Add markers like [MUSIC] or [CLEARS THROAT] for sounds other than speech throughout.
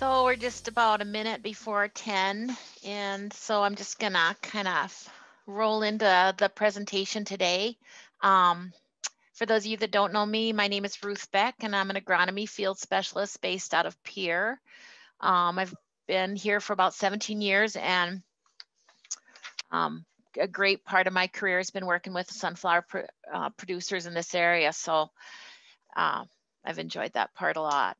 So we're just about a minute before 10. And so I'm just gonna kind of roll into the presentation today. Um, for those of you that don't know me, my name is Ruth Beck and I'm an agronomy field specialist based out of Pierre. Um, I've been here for about 17 years and um, a great part of my career has been working with sunflower uh, producers in this area. So uh, I've enjoyed that part a lot.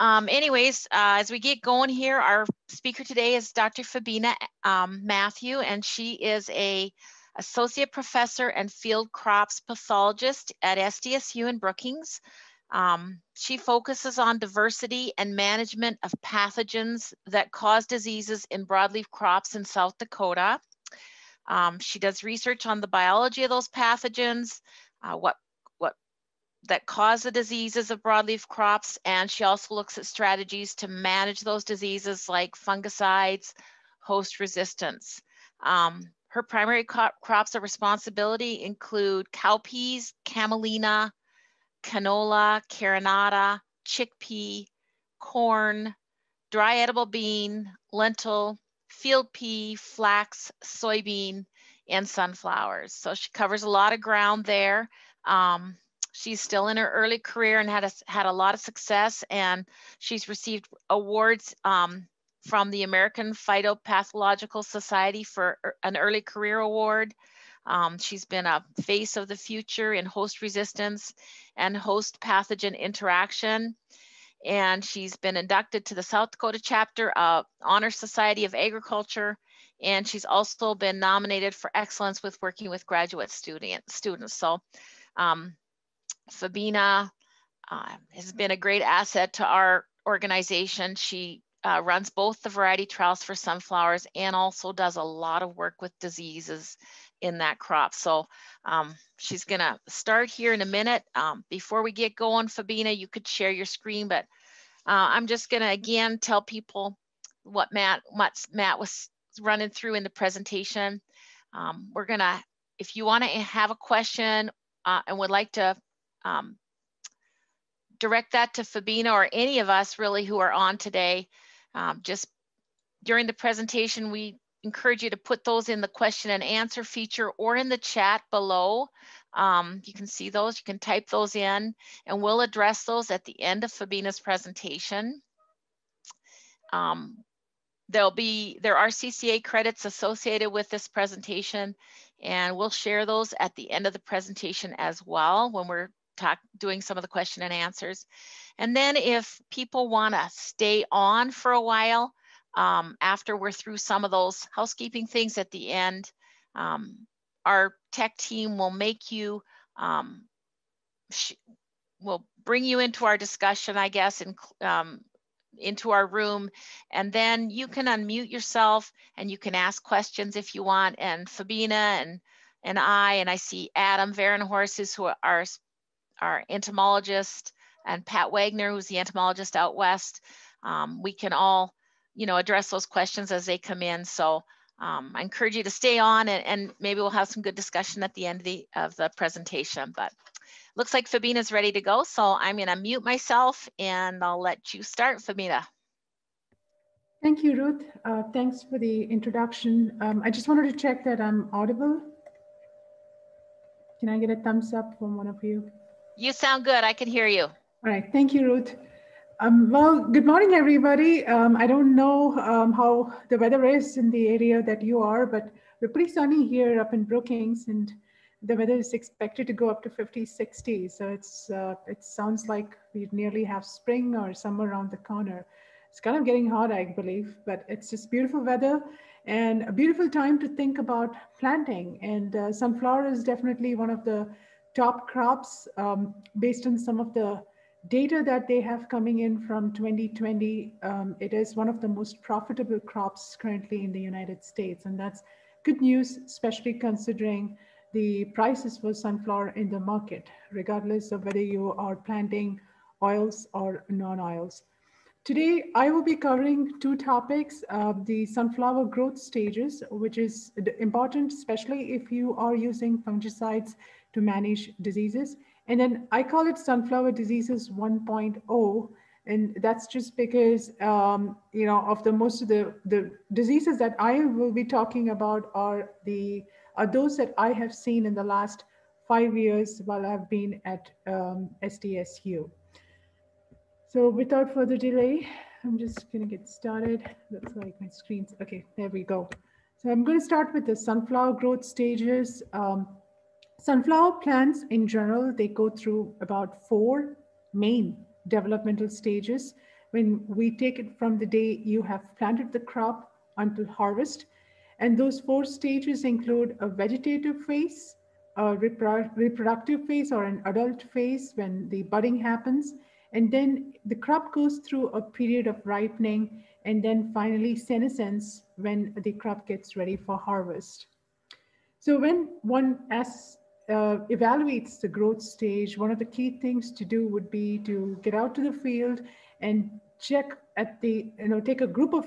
Um, anyways, uh, as we get going here, our speaker today is Dr. Febina um, Mathew, and she is a associate professor and field crops pathologist at SDSU in Brookings. Um, she focuses on diversity and management of pathogens that cause diseases in broadleaf crops in South Dakota. Um, she does research on the biology of those pathogens, uh, what that cause the diseases of broadleaf crops. And she also looks at strategies to manage those diseases like fungicides, host resistance. Um, her primary crops of responsibility include cowpeas, camelina, canola, carinata, chickpea, corn, dry edible bean, lentil, field pea, flax, soybean, and sunflowers. So she covers a lot of ground there. Um, She's still in her early career and had a, had a lot of success, and she's received awards um, from the American Phytopathological Society for an early career award. Um, she's been a face of the future in host resistance and host pathogen interaction. And she's been inducted to the South Dakota chapter of Honor Society of Agriculture. And she's also been nominated for excellence with working with graduate student, students. So um, Febina uh, has been a great asset to our organization. She uh, runs both the variety trials for sunflowers and also does a lot of work with diseases in that crop. So um, she's gonna start here in a minute. Um, before we get going, Febina, you could share your screen, but uh, I'm just gonna again tell people what Matt, what Matt was running through in the presentation. Um, we're gonna, if you wanna have a question uh, and would like to um, direct that to Febina or any of us really who are on today. Um, just during the presentation, we encourage you to put those in the question and answer feature or in the chat below. Um, you can see those, you can type those in and we'll address those at the end of Febina's presentation. Um, there'll be, there are CCA credits associated with this presentation and we'll share those at the end of the presentation as well when we're talk, doing some of the question and answers. And then if people want to stay on for a while um, after we're through some of those housekeeping things at the end, um, our tech team will make you, um, will bring you into our discussion, I guess, and um, into our room and then you can unmute yourself and you can ask questions if you want and Febina and and I and I see Adam Varenhorst who are our entomologist and Pat Wagner, who's the entomologist out west. Um, we can all, you know, address those questions as they come in. So um, I encourage you to stay on and, and, maybe we'll have some good discussion at the end of the, of the presentation. But looks like Febina's ready to go. So I'm gonna mute myself and I'll let you start, Febina. Thank you, Ruth. Uh, thanks for the introduction. Um, I just wanted to check that I'm audible. Can I get a thumbs up from one of you? You sound good. I can hear you. All right. Thank you, Ruth. Um, well, good morning, everybody. Um, I don't know um, how the weather is in the area that you are, but we're pretty sunny here up in Brookings, and the weather is expected to go up to 50, 60. So it's uh, it sounds like we nearly have spring or summer around the corner. It's kind of getting hot, I believe, but it's just beautiful weather and a beautiful time to think about planting. And uh, sunflower is definitely one of the top crops um, based on some of the data that they have coming in from 2020. Um, it is one of the most profitable crops currently in the United States. And that's good news, especially considering the prices for sunflower in the market, regardless of whether you are planting oils or non-oils. Today, I will be covering two topics, uh, the sunflower growth stages, which is important, especially if you are using fungicides to manage diseases. And then I call it sunflower diseases 1.0. And that's just because, um, you know, of the most of the, the diseases that I will be talking about are the are those that I have seen in the last five years while I've been at um, SDSU. So without further delay, I'm just gonna get started. Looks like my screen's, okay, there we go. So I'm gonna start with the sunflower growth stages. Um, sunflower plants in general, they go through about four main developmental stages. When we take it from the day you have planted the crop until harvest, and those four stages include a vegetative phase, a repro reproductive phase or an adult phase when the budding happens, and then the crop goes through a period of ripening and then finally senescence when the crop gets ready for harvest. So when one as, uh, evaluates the growth stage, one of the key things to do would be to get out to the field and check at the, you know, take a group of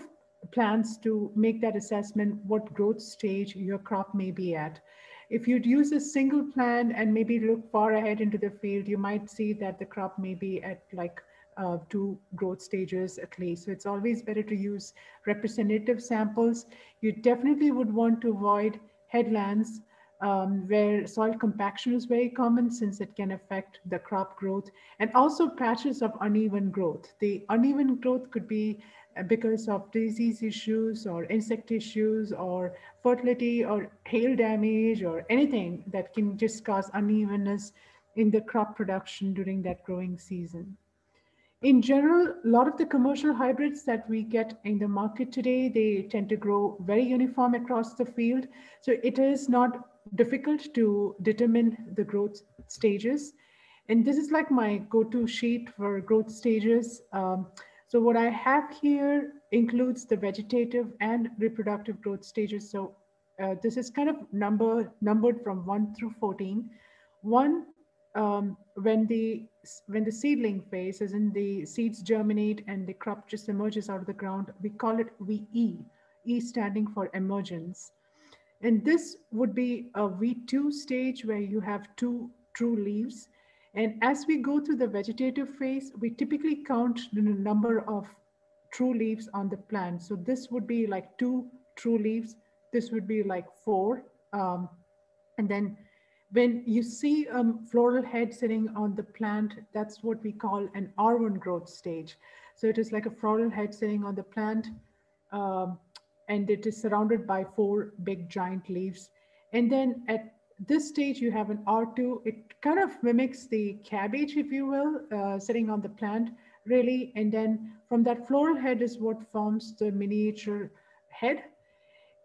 plants to make that assessment what growth stage your crop may be at. If you'd use a single plant and maybe look far ahead into the field, you might see that the crop may be at like uh, two growth stages at least. So it's always better to use representative samples. You definitely would want to avoid headlands um, where soil compaction is very common since it can affect the crop growth and also patches of uneven growth. The uneven growth could be because of disease issues or insect issues or fertility or hail damage or anything that can just cause unevenness in the crop production during that growing season. In general, a lot of the commercial hybrids that we get in the market today, they tend to grow very uniform across the field. So it is not difficult to determine the growth stages. And this is like my go-to sheet for growth stages. Um, so what I have here includes the vegetative and reproductive growth stages. So uh, this is kind of number numbered from one through 14. One, um, when the when the seedling phase, as in the seeds germinate and the crop just emerges out of the ground, we call it VE, E standing for emergence. And this would be a V2 stage where you have two true leaves and as we go through the vegetative phase, we typically count the number of true leaves on the plant. So this would be like two true leaves. This would be like four. Um, and then when you see a um, floral head sitting on the plant, that's what we call an R1 growth stage. So it is like a floral head sitting on the plant um, and it is surrounded by four big giant leaves. And then at this stage you have an R2. It kind of mimics the cabbage, if you will, uh, sitting on the plant, really. And then from that floral head is what forms the miniature head.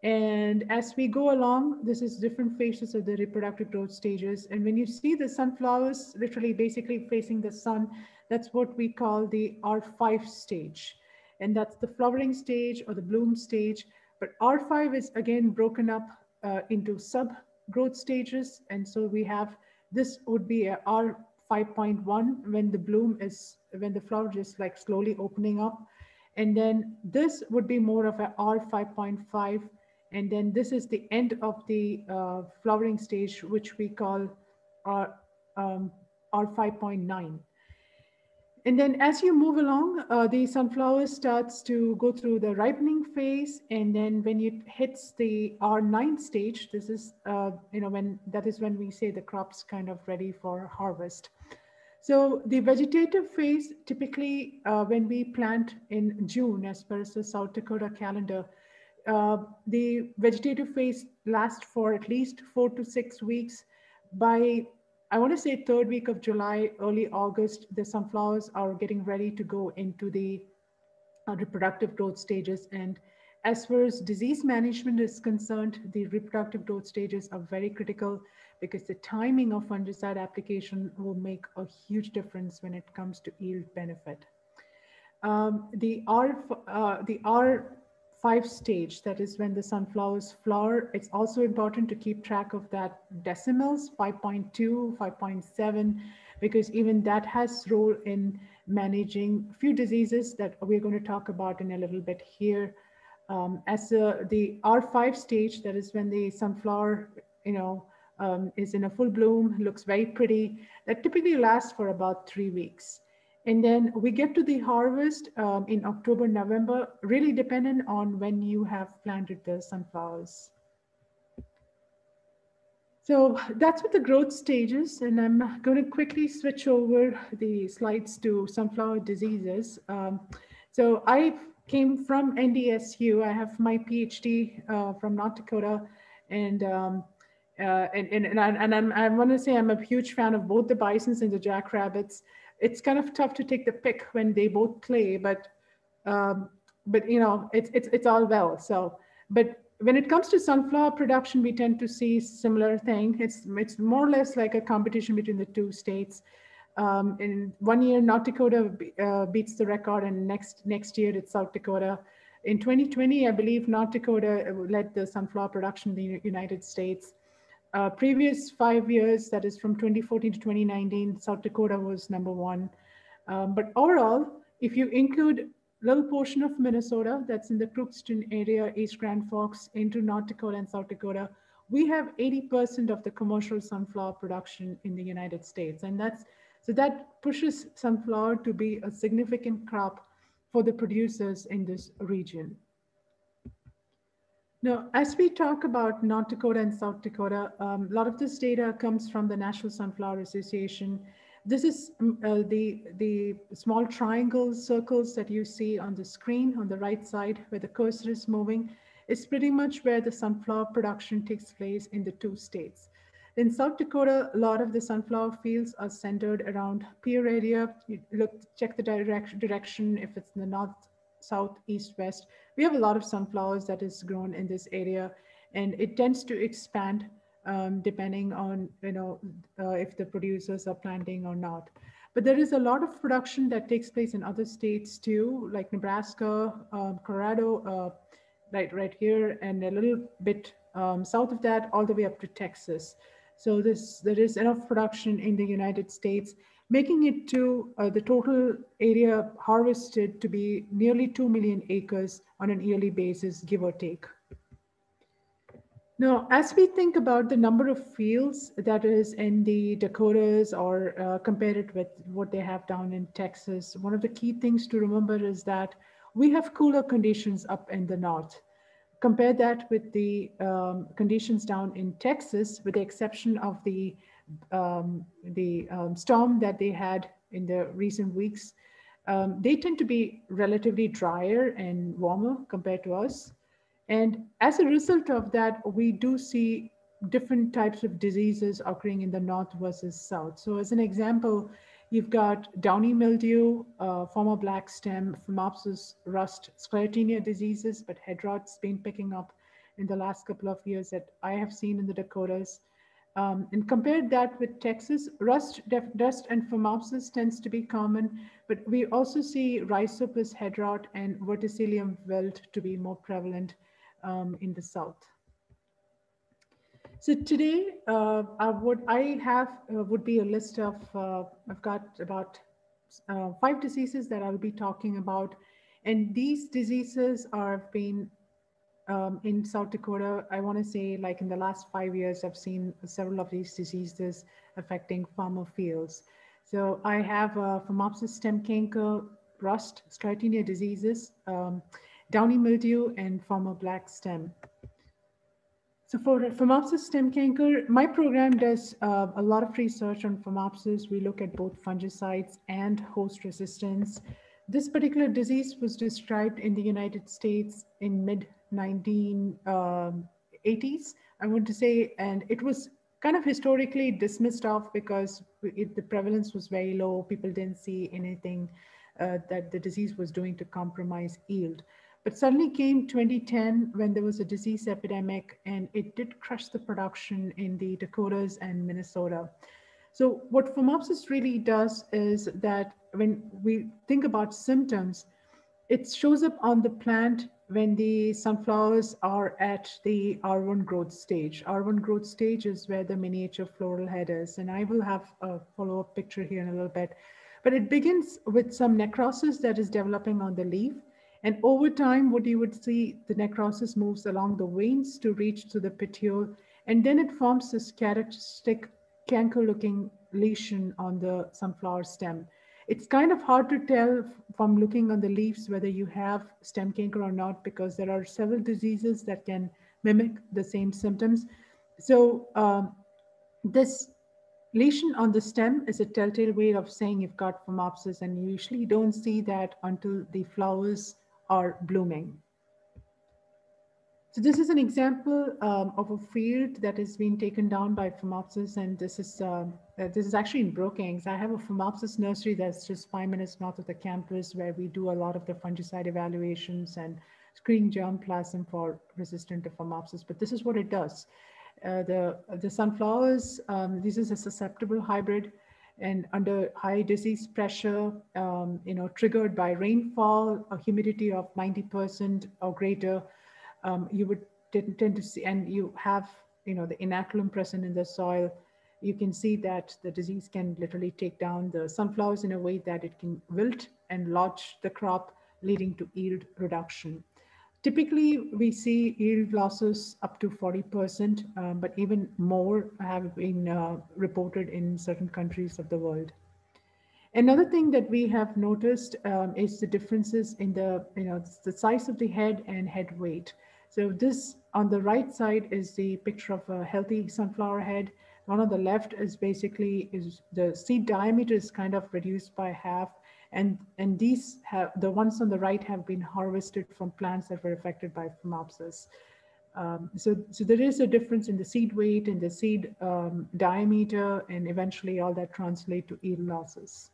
And as we go along, this is different phases of the reproductive growth stages. And when you see the sunflowers literally basically facing the sun, that's what we call the R5 stage. And that's the flowering stage or the bloom stage. But R5 is again broken up uh, into sub growth stages. And so we have, this would be a R 5.1 when the bloom is, when the flower is like slowly opening up. And then this would be more of a R 5.5. And then this is the end of the uh, flowering stage, which we call R, um, R 5.9. And then as you move along, uh, the sunflower starts to go through the ripening phase. And then when it hits the R9 stage, this is, uh, you know, when that is when we say the crop's kind of ready for harvest. So the vegetative phase, typically uh, when we plant in June, as per the South Dakota calendar, uh, the vegetative phase lasts for at least four to six weeks. By I want to say third week of July, early August, the sunflowers are getting ready to go into the uh, reproductive growth stages. And as far as disease management is concerned, the reproductive growth stages are very critical because the timing of fungicide application will make a huge difference when it comes to yield benefit. Um, the R, uh, the R five stage, that is when the sunflowers flower. It's also important to keep track of that decimals, 5.2, 5.7, because even that has role in managing a few diseases that we're going to talk about in a little bit here. Um, as uh, the R5 stage, that is when the sunflower, you know, um, is in a full bloom, looks very pretty, that typically lasts for about three weeks. And then we get to the harvest um, in October, November, really dependent on when you have planted the sunflowers. So that's what the growth stages, and I'm going to quickly switch over the slides to sunflower diseases. Um, so I came from NDSU. I have my PhD uh, from North Dakota, and um, uh, and and and, I, and I'm, I want to say I'm a huge fan of both the bisons and the jackrabbits. It's kind of tough to take the pick when they both play, but um, but you know it's it's it's all well. So, but when it comes to sunflower production, we tend to see similar thing. It's it's more or less like a competition between the two states. Um, in one year, North Dakota uh, beats the record, and next next year it's South Dakota. In 2020, I believe North Dakota led the sunflower production in the United States. Uh, previous five years, that is from 2014 to 2019, South Dakota was number one. Um, but overall, if you include little portion of Minnesota that's in the Crookston area, East Grand Forks, into North Dakota and South Dakota, we have 80% of the commercial sunflower production in the United States. And that's so that pushes sunflower to be a significant crop for the producers in this region. Now, as we talk about North Dakota and South Dakota, um, a lot of this data comes from the National Sunflower Association. This is um, uh, the, the small triangles, circles that you see on the screen on the right side where the cursor is moving. It's pretty much where the sunflower production takes place in the two states. In South Dakota, a lot of the sunflower fields are centered around Pierre area. You look, check the direction, direction if it's in the north, south, east, west. We have a lot of sunflowers that is grown in this area and it tends to expand um, depending on you know uh, if the producers are planting or not. But there is a lot of production that takes place in other states too like nebraska um, colorado uh, right right here and a little bit um, south of that all the way up to texas. So this there is enough production in the united states making it to uh, the total area harvested to be nearly 2 million acres on an yearly basis, give or take. Now, as we think about the number of fields that is in the Dakotas or uh, compare it with what they have down in Texas, one of the key things to remember is that we have cooler conditions up in the north. Compare that with the um, conditions down in Texas, with the exception of the um, the um, storm that they had in the recent weeks, um, they tend to be relatively drier and warmer compared to us. And as a result of that, we do see different types of diseases occurring in the north versus south. So as an example, you've got downy mildew, uh, Phoma black stem, Phomopsis rust, sclerotinia diseases, but head rot's been picking up in the last couple of years that I have seen in the Dakotas. Um, and compared that with Texas, rust, dust, and phomopsis tends to be common, but we also see rhizopus head rot and verticillium wilt to be more prevalent um, in the south. So today, uh, what I have uh, would be a list of, uh, I've got about uh, five diseases that I'll be talking about. And these diseases are being um, in South Dakota, I want to say like in the last five years, I've seen several of these diseases affecting farmer fields. So I have uh, Phomopsis stem canker, rust, sclerotinia diseases, um, downy mildew, and Phoma black stem. So for Phomopsis stem canker, my program does uh, a lot of research on Phomopsis. We look at both fungicides and host resistance. This particular disease was described in the United States in mid 1980s, um, I want to say, and it was kind of historically dismissed off because it, the prevalence was very low. People didn't see anything uh, that the disease was doing to compromise yield. But suddenly came 2010 when there was a disease epidemic and it did crush the production in the Dakotas and Minnesota. So what Phomopsis really does is that when we think about symptoms, it shows up on the plant when the sunflowers are at the R1 growth stage. R1 growth stage is where the miniature floral head is. And I will have a follow-up picture here in a little bit. But it begins with some necrosis that is developing on the leaf. And over time, what you would see, the necrosis moves along the veins to reach to the petiole. And then it forms this characteristic canker-looking lesion on the sunflower stem. It's kind of hard to tell from looking on the leaves whether you have stem canker or not because there are several diseases that can mimic the same symptoms. So um, this lesion on the stem is a telltale way of saying you've got phomopsis and you usually don't see that until the flowers are blooming. So this is an example um, of a field that has been taken down by Phomopsis, and this is uh, uh, this is actually in Brookings. I have a Phomopsis nursery that's just five minutes north of the campus, where we do a lot of the fungicide evaluations and screening germplasm for resistant to Phomopsis. But this is what it does. Uh, the the sunflowers, um, this is a susceptible hybrid, and under high disease pressure, um, you know, triggered by rainfall, a humidity of 90% or greater um, you would tend to see, and you have, you know, the inoculum present in the soil, you can see that the disease can literally take down the sunflowers in a way that it can wilt and lodge the crop, leading to yield reduction. Typically, we see yield losses up to 40%, um, but even more have been uh, reported in certain countries of the world. Another thing that we have noticed um, is the differences in the, you know, the size of the head and head weight. So this on the right side is the picture of a healthy sunflower head. One on the left is basically is the seed diameter is kind of reduced by half. And, and these have, the ones on the right have been harvested from plants that were affected by phomopsis. Um, so, so there is a difference in the seed weight and the seed um, diameter, and eventually all that translate to yield losses.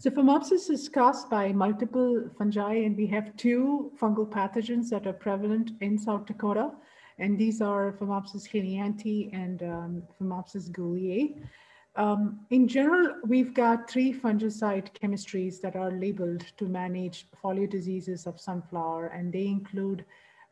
So phomopsis is caused by multiple fungi, and we have two fungal pathogens that are prevalent in South Dakota. And these are Phomopsis helianthi and um, Phomopsis gulyae. Um, in general, we've got three fungicide chemistries that are labeled to manage foliar diseases of sunflower, and they include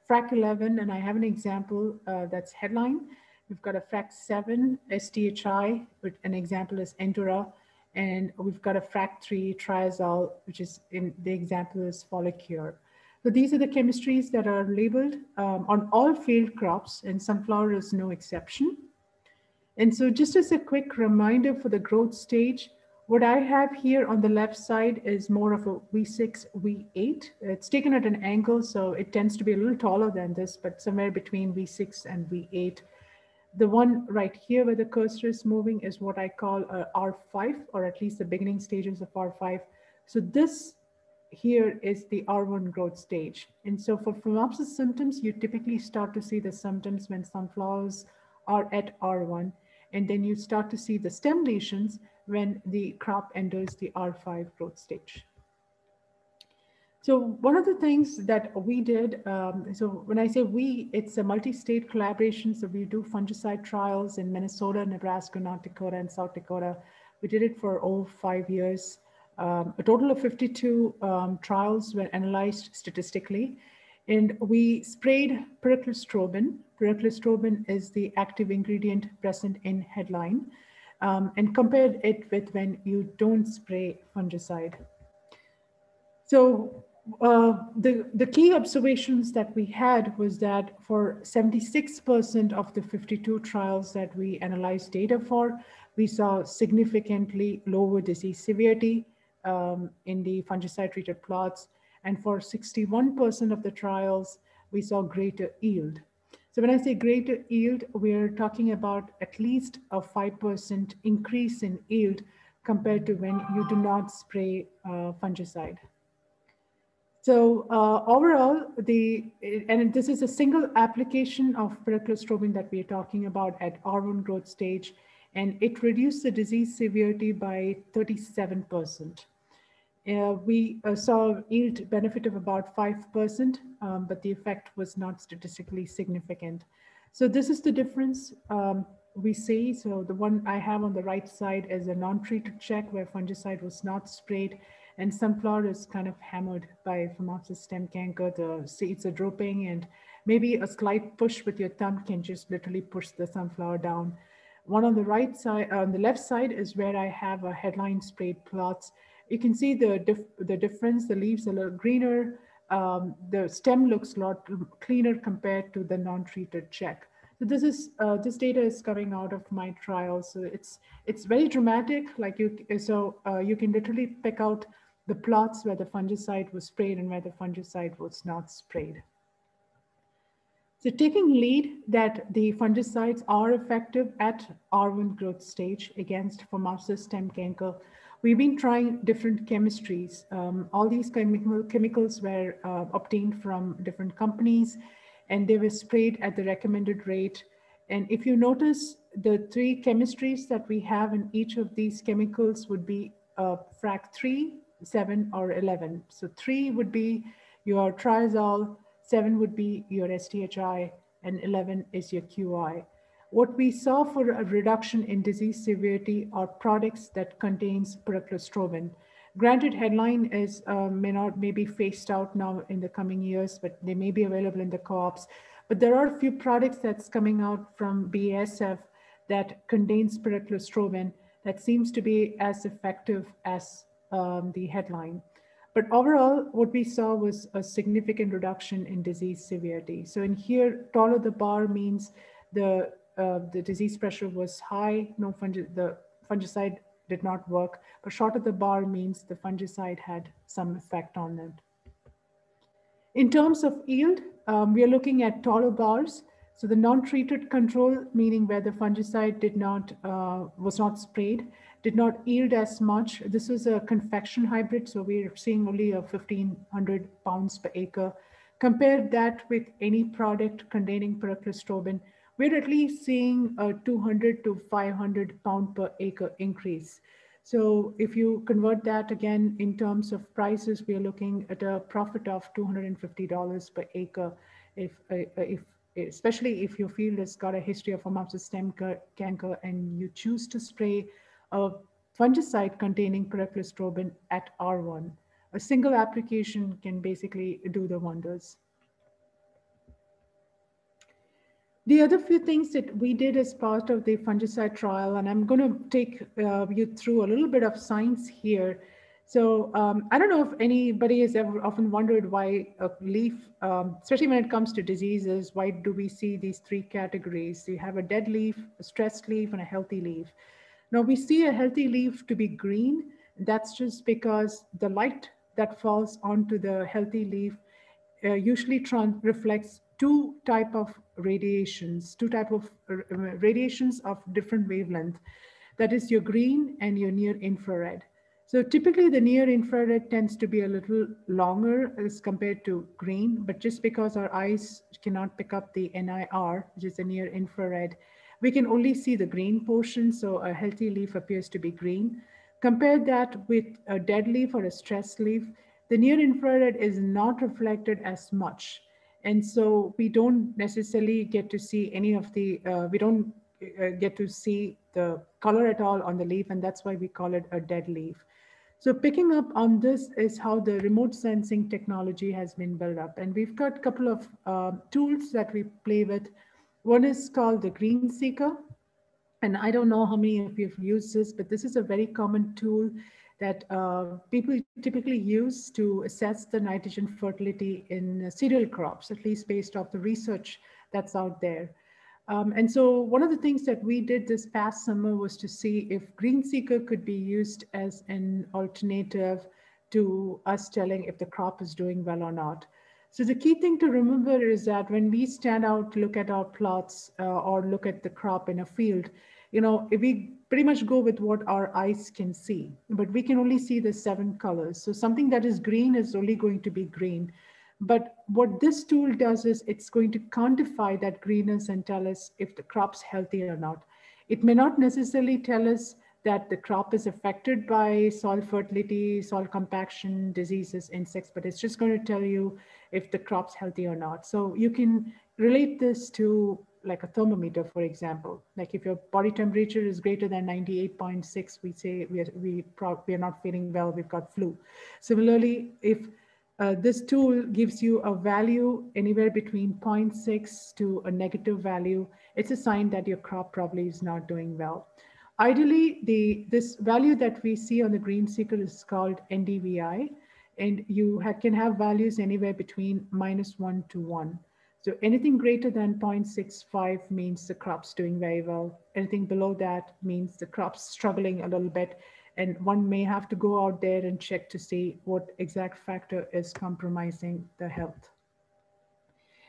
FRAC 11, and I have an example uh, that's headline. We've got a FRAC 7 SDHI, but an example is Endura, and we've got a FRAC3 triazole, which is in the example is Folicur. So these are the chemistries that are labeled um, on all field crops and sunflower is no exception. And so just as a quick reminder for the growth stage, what I have here on the left side is more of a V6, V8. It's taken at an angle, so it tends to be a little taller than this, but somewhere between V6 and V8 the one right here where the cursor is moving is what I call a R5, or at least the beginning stages of R5. So this here is the R1 growth stage. And so for phomopsis symptoms, you typically start to see the symptoms when sunflowers are at R1. And then you start to see the stem lesions when the crop enters the R5 growth stage. So one of the things that we did, um, so when I say we, it's a multi-state collaboration. So we do fungicide trials in Minnesota, Nebraska, North Dakota, and South Dakota. We did it for all five years. Um, a total of 52 um, trials were analyzed statistically. And we sprayed pyraclostrobin. Pyraclostrobin is the active ingredient present in headline um, and compared it with when you don't spray fungicide. So uh, the, the key observations that we had was that for 76% of the 52 trials that we analyzed data for, we saw significantly lower disease severity um, in the fungicide treated plots. And for 61% of the trials, we saw greater yield. So when I say greater yield, we're talking about at least a 5% increase in yield compared to when you do not spray uh, fungicide. So uh, overall, the and this is a single application of pyraclostrobin that we are talking about at R1 growth stage, and it reduced the disease severity by 37%. Uh, we uh, saw yield benefit of about 5%, um, but the effect was not statistically significant. So this is the difference um, we see. So the one I have on the right side is a non-treated check where fungicide was not sprayed and sunflower is kind of hammered by Phomopsis stem canker. The seeds are drooping and maybe a slight push with your thumb can just literally push the sunflower down. One on the right side, on the left side is where I have a headline sprayed plots. You can see the, dif the difference. The leaves are a little greener. Um, the stem looks a lot cleaner compared to the non-treated check. So this is uh, this data is coming out of my trial. So it's it's very dramatic. Like you, so uh, you can literally pick out the plots where the fungicide was sprayed and where the fungicide was not sprayed. So taking lead that the fungicides are effective at R1 growth stage against Phomopsis stem canker, we've been trying different chemistries. Um, all these chemical, chemicals were uh, obtained from different companies and they were sprayed at the recommended rate. And if you notice, the three chemistries that we have in each of these chemicals would be uh, FRAC3, seven or 11. So three would be your triazole, seven would be your SDHI, and 11 is your QI. What we saw for a reduction in disease severity are products that contains pyraclostrobin. Granted, headline is uh, may not may be phased out now in the coming years, but they may be available in the co-ops. But there are a few products that's coming out from BASF that contains pyraclostrobin that seems to be as effective as um, the headline. But overall, what we saw was a significant reduction in disease severity. So in here, taller the bar means the uh, the disease pressure was high, no fungi the fungicide did not work, but short of the bar means the fungicide had some effect on it. In terms of yield, um, we are looking at taller bars. So the non-treated control, meaning where the fungicide did not, uh, was not sprayed, did not yield as much. This was a confection hybrid, so we're seeing only a 1500 pounds per acre. Compare that with any product containing pyraclostrobin, we're at least seeing a 200 to 500 pound per acre increase. So if you convert that again in terms of prices, we are looking at a profit of $250 per acre. If, uh, if especially if your field has got a history of Phomopsis stem canker and you choose to spray a fungicide containing pyraclostrobin at R1, a single application can basically do the wonders. The other few things that we did as part of the fungicide trial, and I'm going to take uh, you through a little bit of science here. So um, I don't know if anybody has ever often wondered why a leaf, um, especially when it comes to diseases, why do we see these three categories? So You have a dead leaf, a stressed leaf, and a healthy leaf. Now we see a healthy leaf to be green. That's just because the light that falls onto the healthy leaf uh, usually reflects two type of radiations, two type of radiations of different wavelength. That is your green and your near infrared. So typically the near infrared tends to be a little longer as compared to green, but just because our eyes cannot pick up the NIR, which is the near infrared, we can only see the green portion. So a healthy leaf appears to be green. Compare that with a dead leaf or a stressed leaf, the near infrared is not reflected as much. And so we don't necessarily get to see any of the, uh, we don't uh, get to see the color at all on the leaf. And that's why we call it a dead leaf. So picking up on this is how the remote sensing technology has been built up. And we've got a couple of uh, tools that we play with. One is called the Green Seeker. And I don't know how many of you have used this, but this is a very common tool that uh, people typically use to assess the nitrogen fertility in cereal crops, at least based off the research that's out there. Um, and so one of the things that we did this past summer was to see if GreenSeeker could be used as an alternative to us telling if the crop is doing well or not. So the key thing to remember is that when we stand out, to look at our plots uh, or look at the crop in a field, you know, if we pretty much go with what our eyes can see, but we can only see the seven colors. So something that is green is only going to be green. But what this tool does is it's going to quantify that greenness and tell us if the crop's healthy or not. It may not necessarily tell us that the crop is affected by soil fertility, soil compaction, diseases, insects, but it's just going to tell you if the crop's healthy or not. So you can relate this to like a thermometer, for example. Like if your body temperature is greater than 98.6, we say we are, we, we are not feeling well, we've got flu. Similarly, if uh, this tool gives you a value anywhere between 0.6 to a negative value, it's a sign that your crop probably is not doing well. Ideally, the this value that we see on the green seeker is called NDVI, and you ha can have values anywhere between minus one to one. So anything greater than 0.65 means the crop's doing very well. Anything below that means the crop's struggling a little bit. And one may have to go out there and check to see what exact factor is compromising the health.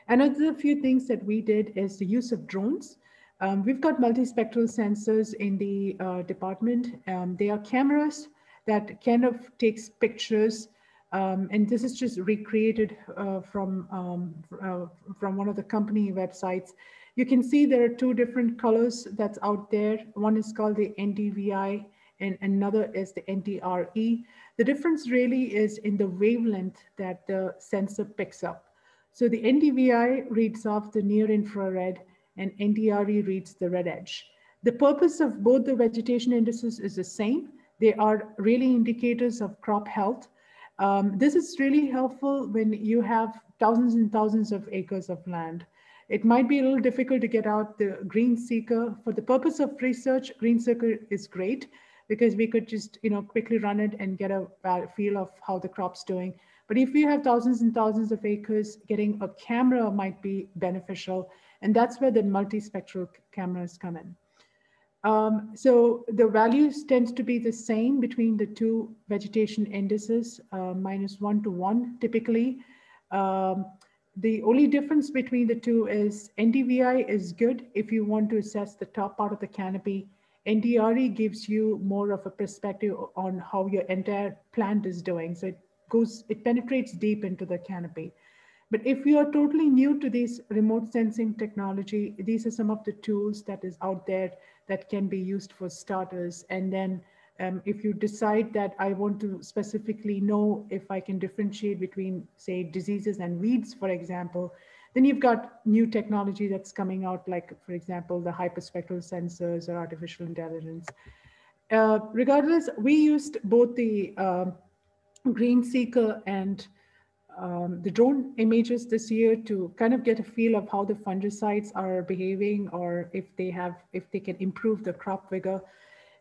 Another few things that we did is the use of drones. Um, we've got multispectral sensors in the uh, department. Um, they are cameras that kind of takes pictures um, and this is just recreated uh, from, um, uh, from one of the company websites. You can see there are two different colors that's out there. One is called the NDVI and another is the NDRE. The difference really is in the wavelength that the sensor picks up. So the NDVI reads off the near infrared and NDRE reads the red edge. The purpose of both the vegetation indices is the same. They are really indicators of crop health um, this is really helpful when you have thousands and thousands of acres of land. It might be a little difficult to get out the green seeker. For the purpose of research, green seeker is great because we could just you know quickly run it and get a feel of how the crop's doing. But if you have thousands and thousands of acres, getting a camera might be beneficial. And that's where the multispectral cameras come in. Um, so the values tends to be the same between the two vegetation indices, uh, minus one to one typically. Um, the only difference between the two is NDVI is good if you want to assess the top part of the canopy. NDRE gives you more of a perspective on how your entire plant is doing. So it goes, it penetrates deep into the canopy. But if you are totally new to this remote sensing technology, these are some of the tools that is out there that can be used for starters. And then um, if you decide that I want to specifically know if I can differentiate between, say, diseases and weeds, for example, then you've got new technology that's coming out, like, for example, the hyperspectral sensors or artificial intelligence. Uh, regardless, we used both the uh, Green Seeker and um, the drone images this year to kind of get a feel of how the fungicides are behaving or if they have, if they can improve the crop vigor.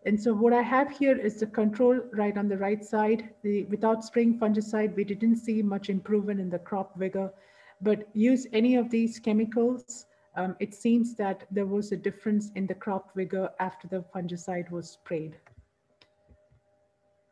And so what I have here is the control right on the right side. The, without spraying fungicide, we didn't see much improvement in the crop vigor, but use any of these chemicals, um, it seems that there was a difference in the crop vigor after the fungicide was sprayed.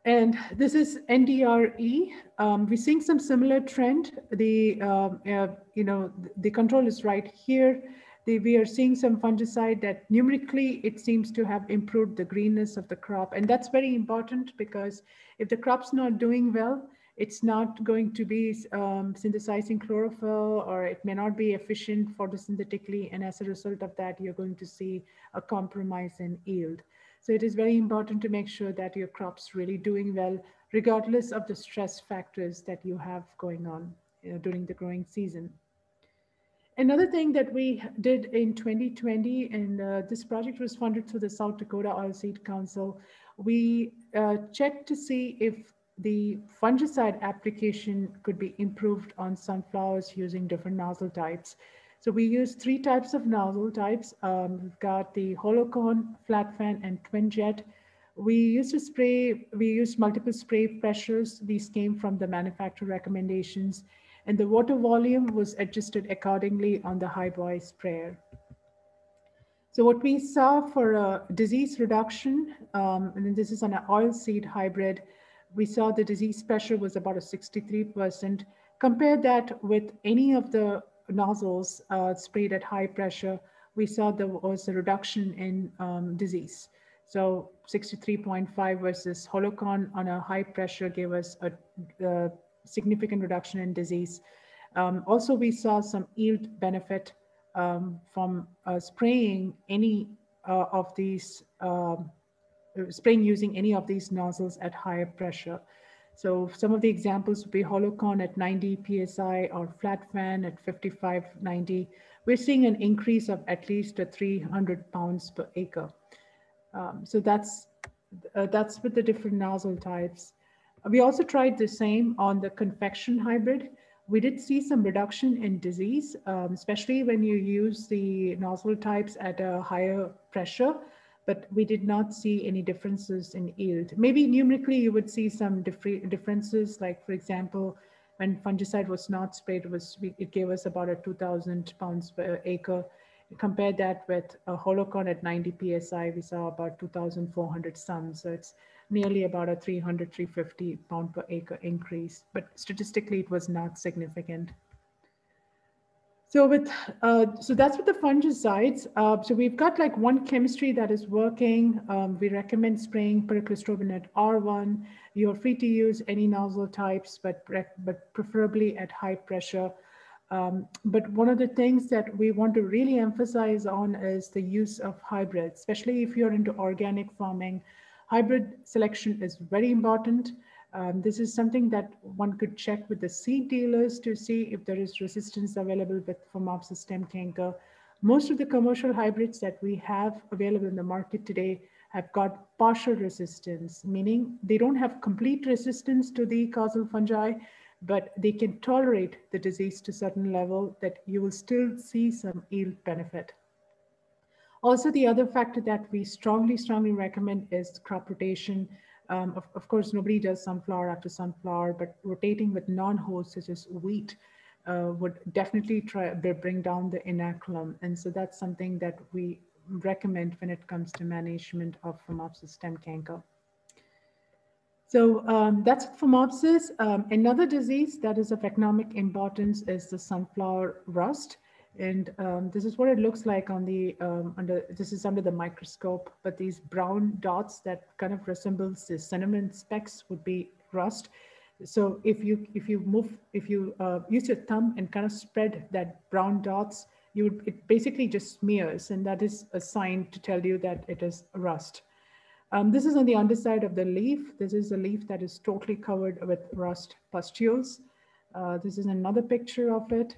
And this is NDRE. Um, we're seeing some similar trend. The, uh, uh, you know, the control is right here. The, we are seeing some fungicide that numerically it seems to have improved the greenness of the crop. And that's very important because if the crop's not doing well, it's not going to be um, synthesizing chlorophyll or it may not be efficient photosynthetically. And as a result of that, you're going to see a compromise in yield. So it is very important to make sure that your crop's really doing well, regardless of the stress factors that you have going on you know, during the growing season. Another thing that we did in 2020, and uh, this project was funded through the South Dakota Oilseed Council, we uh, checked to see if the fungicide application could be improved on sunflowers using different nozzle types. So we use three types of nozzle types. Um, we've got the hollow cone, flat fan, and twin jet. We used to spray, we used multiple spray pressures. These came from the manufacturer recommendations. And the water volume was adjusted accordingly on the Highboy sprayer. So what we saw for a disease reduction, um, and this is on an oilseed hybrid, we saw the disease pressure was about a 63%. Compare that with any of the nozzles uh, sprayed at high pressure, we saw there was a reduction in um, disease. So 63.5 versus hollow cone on a high pressure gave us a, a significant reduction in disease. Um, also, we saw some yield benefit um, from uh, spraying any uh, of these, um, spraying using any of these nozzles at higher pressure. So some of the examples would be hollow cone at 90 PSI or flat fan at 55, 90. We're seeing an increase of at least 300 pounds per acre. Um, so that's, uh, that's with the different nozzle types. We also tried the same on the confection hybrid. We did see some reduction in disease, um, especially when you use the nozzle types at a higher pressure but we did not see any differences in yield. Maybe numerically you would see some differences, like for example, when fungicide was not sprayed, it, was, it gave us about a 2,000 pounds per acre. Compare that with a hollow cone at 90 psi, we saw about 2,400 sons. So it's nearly about a 300, 350 pound per acre increase, but statistically it was not significant. So with uh, so that's with the fungicides. Uh, so we've got like one chemistry that is working. Um, we recommend spraying pyraclostrobin at R1. You're free to use any nozzle types, but but preferably at high pressure. Um, but one of the things that we want to really emphasize on is the use of hybrids, especially if you're into organic farming. Hybrid selection is very important. Um, this is something that one could check with the seed dealers to see if there is resistance available with Phomopsis stem canker. Most of the commercial hybrids that we have available in the market today have got partial resistance, meaning they don't have complete resistance to the causal fungi, but they can tolerate the disease to a certain level that you will still see some yield benefit. Also, the other factor that we strongly, strongly recommend is crop rotation. Um, of, of, course, nobody does sunflower after sunflower, but rotating with non-hosts such as wheat uh, would definitely try bring down the inoculum. And so that's something that we recommend when it comes to management of Phomopsis stem canker. So um, that's Phomopsis. Um, another disease that is of economic importance is the sunflower rust. And um, this is what it looks like on the, um, under, this is under the microscope, but these brown dots that kind of resembles the cinnamon specks would be rust. So if you, if you move, if you uh, use your thumb and kind of spread that brown dots, you would, it basically just smears and that is a sign to tell you that it is rust. Um, this is on the underside of the leaf. This is a leaf that is totally covered with rust pustules. Uh, this is another picture of it.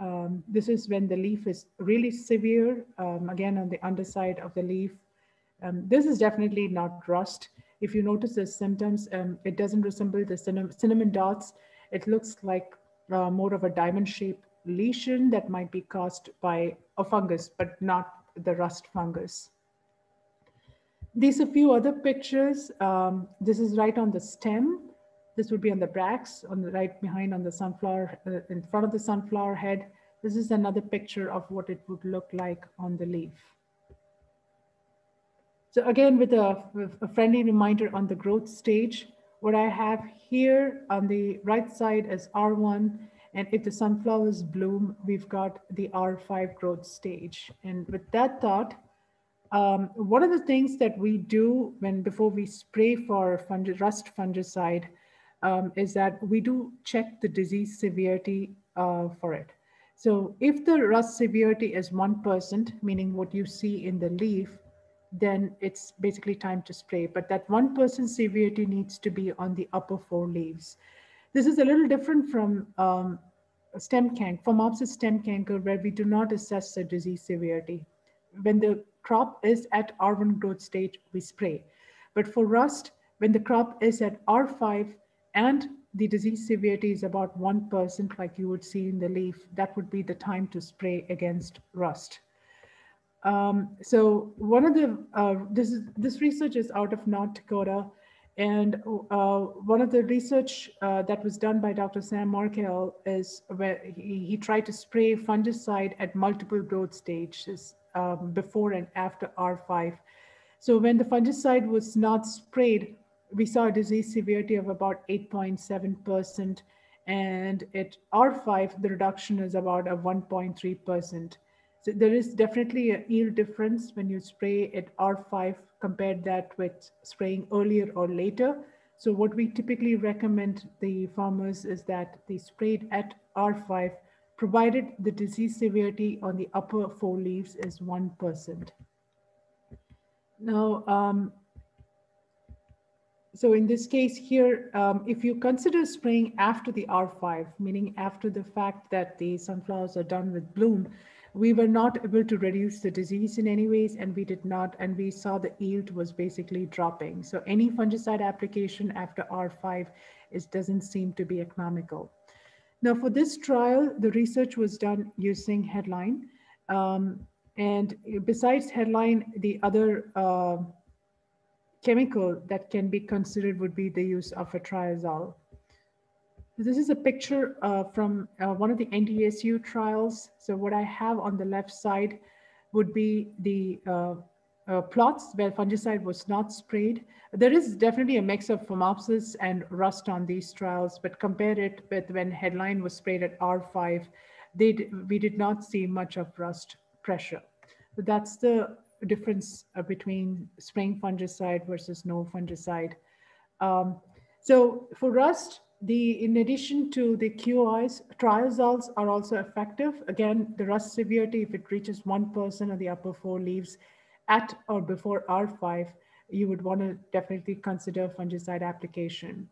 Um, this is when the leaf is really severe, um, again on the underside of the leaf. Um, this is definitely not rust. If you notice the symptoms, um, it doesn't resemble the cinnamon, cinnamon dots. It looks like uh, more of a diamond-shaped lesion that might be caused by a fungus, but not the rust fungus. These are a few other pictures. Um, this is right on the stem. This would be on the bracts, on the right behind on the sunflower, uh, in front of the sunflower head. This is another picture of what it would look like on the leaf. So again, with a, with a friendly reminder on the growth stage, what I have here on the right side is R1, and if the sunflowers bloom, we've got the R5 growth stage. And with that thought, um, one of the things that we do when before we spray for fungi, rust fungicide um, is that we do check the disease severity uh, for it. So if the rust severity is 1%, meaning what you see in the leaf, then it's basically time to spray. But that 1% severity needs to be on the upper four leaves. This is a little different from um, stem canker, from Phomopsis stem canker, where we do not assess the disease severity. When the crop is at R1 growth stage, we spray. But for rust, when the crop is at R5 and the disease severity is about 1%, like you would see in the leaf, that would be the time to spray against rust. Um, so one of the, uh, this, is, this research is out of North Dakota. And uh, one of the research uh, that was done by Dr. Sam Markell is where he, he tried to spray fungicide at multiple growth stages um, before and after R5. So when the fungicide was not sprayed, we saw a disease severity of about 8.7%. And at R5, the reduction is about a 1.3%. So there is definitely a yield difference when you spray at R5 compared that with spraying earlier or later. So what we typically recommend the farmers is that they sprayed at R5 provided the disease severity on the upper four leaves is 1%. Now, um, so in this case here, um, if you consider spraying after the R5, meaning after the fact that the sunflowers are done with bloom, we were not able to reduce the disease in any ways, and we did not, and we saw the yield was basically dropping. So any fungicide application after R5 is, doesn't seem to be economical. Now for this trial, the research was done using headline. Um, and besides headline, the other uh, chemical that can be considered would be the use of a triazole. This is a picture uh, from uh, one of the NDSU trials. So what I have on the left side would be the uh, uh, plots where fungicide was not sprayed. There is definitely a mix of phomopsis and rust on these trials, but compare it with when headline was sprayed at R5, they, we did not see much of rust pressure. So that's the difference uh, between spraying fungicide versus no fungicide. Um, so for rust, the in addition to the QIs, triazoles are also effective. Again, the rust severity, if it reaches 1% person of the upper four leaves at or before R5, you would want to definitely consider fungicide application.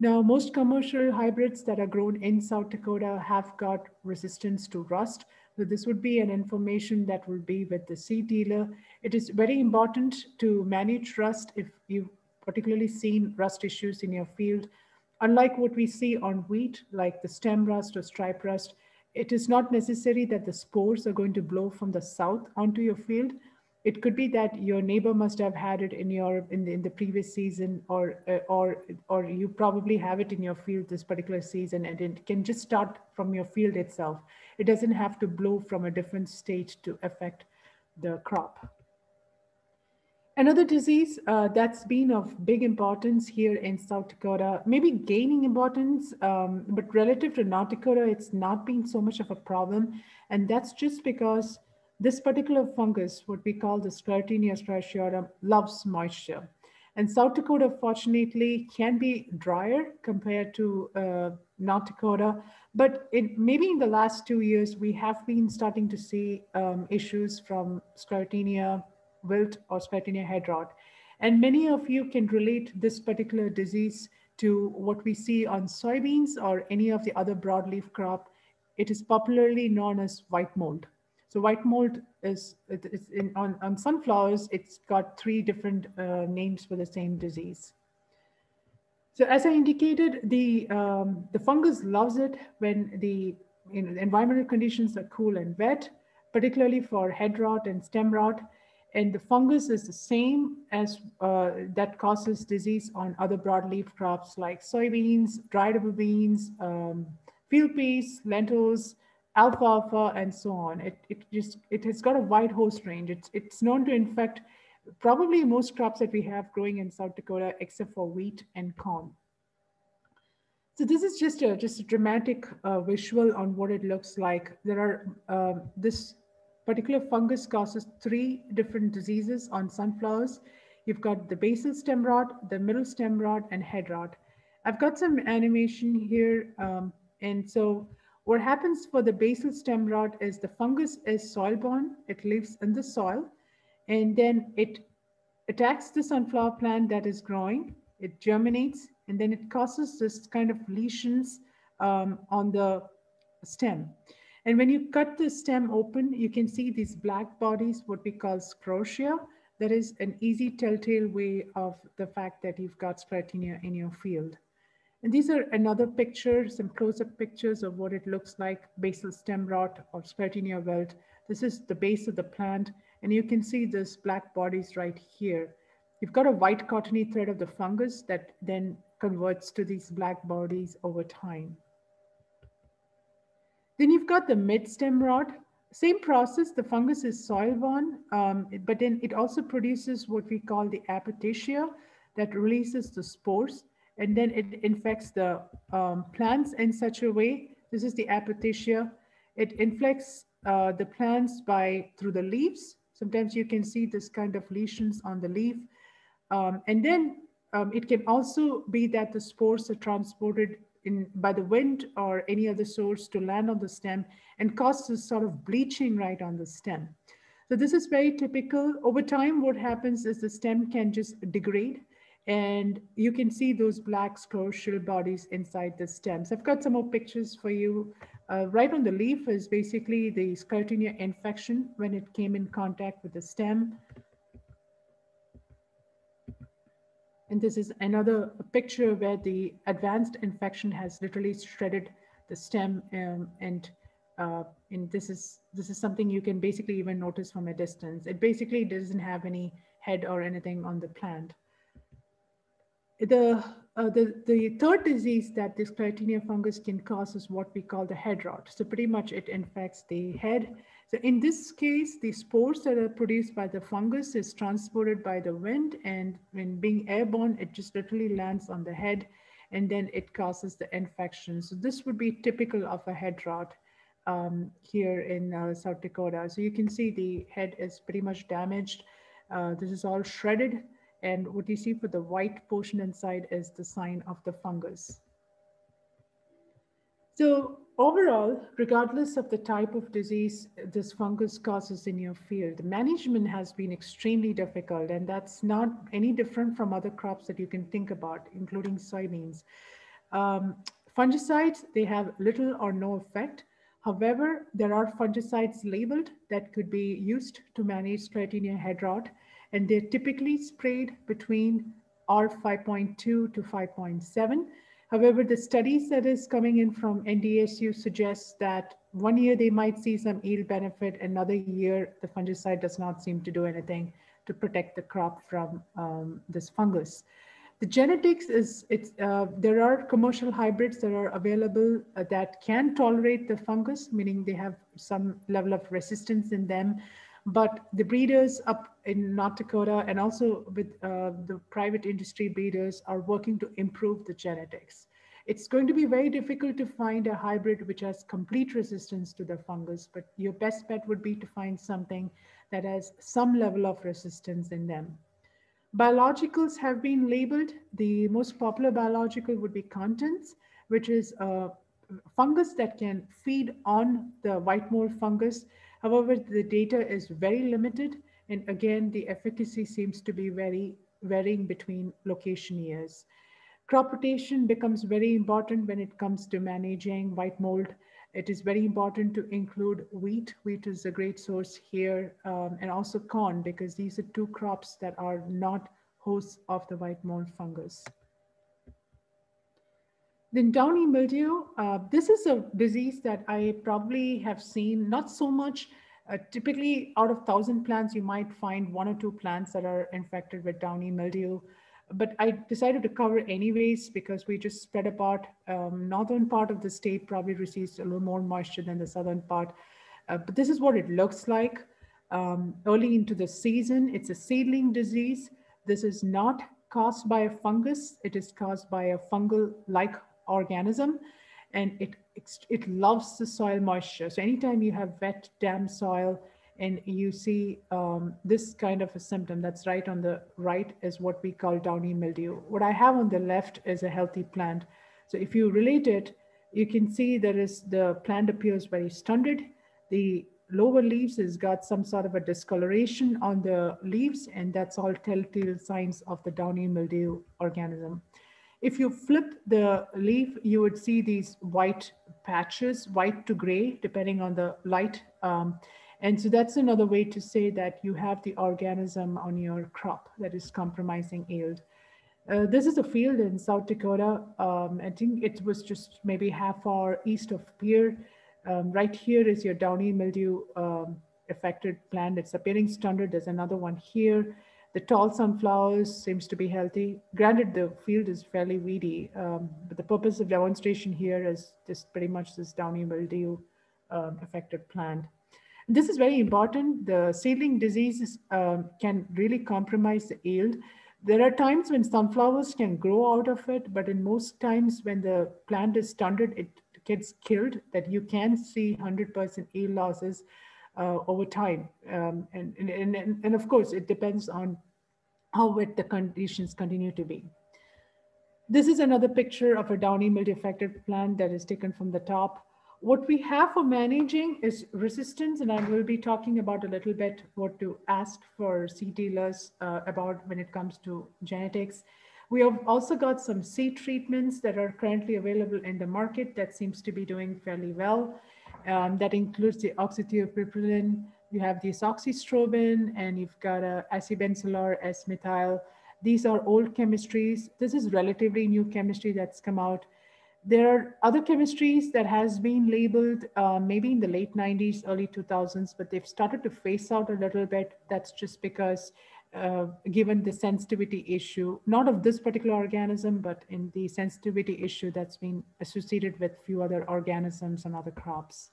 Now, most commercial hybrids that are grown in South Dakota have got resistance to rust. So this would be an information that will be with the seed dealer. It is very important to manage rust if you've particularly seen rust issues in your field Unlike what we see on wheat, like the stem rust or stripe rust, it is not necessary that the spores are going to blow from the south onto your field. It could be that your neighbor must have had it in your in the, in the previous season, or uh, or or you probably have it in your field this particular season, and it can just start from your field itself. It doesn't have to blow from a different state to affect the crop. Another disease uh, that's been of big importance here in South Dakota, maybe gaining importance, um, but relative to North Dakota, it's not been so much of a problem. And that's just because this particular fungus, what we call the Sclerotinia sclerotiorum, loves moisture. And South Dakota, fortunately, can be drier compared to uh, North Dakota. But it, maybe in the last two years, we have been starting to see um, issues from Sclerotinia wilt or Sclerotinia head rot. And many of you can relate this particular disease to what we see on soybeans or any of the other broadleaf crop. It is popularly known as white mold. So white mold is it's in, on, on sunflowers, it's got three different uh, names for the same disease. So as I indicated, the, um, the fungus loves it when the you know, environmental conditions are cool and wet, particularly for head rot and stem rot and the fungus is the same as uh, that causes disease on other broadleaf crops like soybeans, dried beans, um, field peas, lentils, alfalfa, and so on. It, it just it has got a wide host range. It's it's known to infect probably most crops that we have growing in South Dakota, except for wheat and corn. So this is just a just a dramatic uh, visual on what it looks like. There are uh, this particular fungus causes three different diseases on sunflowers. You've got the basal stem rot, the middle stem rot, and head rot. I've got some animation here. Um, and so what happens for the basal stem rot is the fungus is soil-borne. It lives in the soil. And then it attacks the sunflower plant that is growing. It germinates. And then it causes this kind of lesions um, on the stem. And when you cut the stem open, you can see these black bodies, what we call sclerotia. That is an easy telltale way of the fact that you've got sclerotinia in your field. And these are another picture, some close-up pictures of what it looks like, basal stem rot or sclerotinia wilt. This is the base of the plant, and you can see this black bodies right here. You've got a white cottony thread of the fungus that then converts to these black bodies over time. Then you've got the mid-stem rot. Same process, the fungus is soil-borne, um, but then it also produces what we call the apothecia that releases the spores, and then it infects the um, plants in such a way. This is the apothecia. It infects uh, the plants by through the leaves. Sometimes you can see this kind of lesions on the leaf. Um, and then um, it can also be that the spores are transported in, by the wind or any other source to land on the stem and cause this sort of bleaching right on the stem. So this is very typical. Over time, what happens is the stem can just degrade and you can see those black sclerotial bodies inside the stems. I've got some more pictures for you. Uh, right on the leaf is basically the sclerotinia infection when it came in contact with the stem. And this is another picture where the advanced infection has literally shredded the stem um, and uh, and this is this is something you can basically even notice from a distance. It basically doesn't have any head or anything on the plant. The, uh, the, the third disease that this Sclerotinia fungus can cause is what we call the head rot. So pretty much it infects the head. So in this case, the spores that are produced by the fungus is transported by the wind and when being airborne, it just literally lands on the head and then it causes the infection. So this would be typical of a head rot um, here in uh, South Dakota. So you can see the head is pretty much damaged. Uh, this is all shredded. And what you see for the white portion inside is the sign of the fungus. So overall, regardless of the type of disease this fungus causes in your field, management has been extremely difficult. And that's not any different from other crops that you can think about, including soybeans. Um, fungicides, they have little or no effect. However, there are fungicides labeled that could be used to manage Sclerotinia head rot, and they're typically sprayed between R5.2 to 5.7. However, the studies that is coming in from NDSU suggests that one year they might see some yield benefit, another year the fungicide does not seem to do anything to protect the crop from um, this fungus. The genetics is, it's, uh, there are commercial hybrids that are available uh, that can tolerate the fungus, meaning they have some level of resistance in them. But the breeders up in North Dakota and also with uh, the private industry breeders are working to improve the genetics. It's going to be very difficult to find a hybrid which has complete resistance to the fungus, but your best bet would be to find something that has some level of resistance in them. Biologicals have been labeled. The most popular biological would be Contans, which is a fungus that can feed on the white mold fungus. However, the data is very limited. And again, the efficacy seems to be very varying between location years. Crop rotation becomes very important when it comes to managing white mold it is very important to include wheat. Wheat is a great source here, um, and also corn, because these are two crops that are not hosts of the white mold fungus. Then downy mildew, uh, this is a disease that I probably have seen not so much. Uh, typically, out of 1,000 plants, you might find one or two plants that are infected with downy mildew but I decided to cover anyways because we just spread apart. Um, northern part of the state probably receives a little more moisture than the southern part. Uh, but this is what it looks like um, early into the season. It's a seedling disease. This is not caused by a fungus. It is caused by a fungal-like organism and it, it loves the soil moisture. So anytime you have wet, damp soil, and you see um, this kind of a symptom that's right on the right is what we call downy mildew. What I have on the left is a healthy plant. So if you relate it, you can see there is the plant appears very stunted. The lower leaves has got some sort of a discoloration on the leaves, and that's all telltale signs of the downy mildew organism. If you flip the leaf, you would see these white patches, white to gray, depending on the light. Um, and so that's another way to say that you have the organism on your crop that is compromising yield. Uh, this is a field in South Dakota. Um, I think it was just maybe half hour east of Pierre. Um, right here is your downy mildew um, affected plant. It's appearing stunted. There's another one here. The tall sunflowers seems to be healthy. Granted, the field is fairly weedy, um, but the purpose of demonstration here is just pretty much this downy mildew um, affected plant. This is very important. The seedling diseases um, can really compromise the yield. There are times when sunflowers can grow out of it, but in most times when the plant is stunted, it gets killed, that you can see 100% yield losses uh, over time. Um, and, and, and, and of course, it depends on how wet the conditions continue to be. This is another picture of a downy mildew affected plant that is taken from the top. What we have for managing is resistance, and I will be talking about a little bit what to ask for seed dealers uh, about when it comes to genetics. We have also got some seed treatments that are currently available in the market that seems to be doing fairly well. Um, that includes the oxathiapiprolin, you have the azoxystrobin, and you've got a acibenzolar S-methyl. These are old chemistries. This is relatively new chemistry that's come out there are other chemistries that has been labeled uh, maybe in the late 90s, early 2000s, but they've started to phase out a little bit. That's just because uh, given the sensitivity issue, not of this particular organism, but in the sensitivity issue that's been associated with few other organisms and other crops.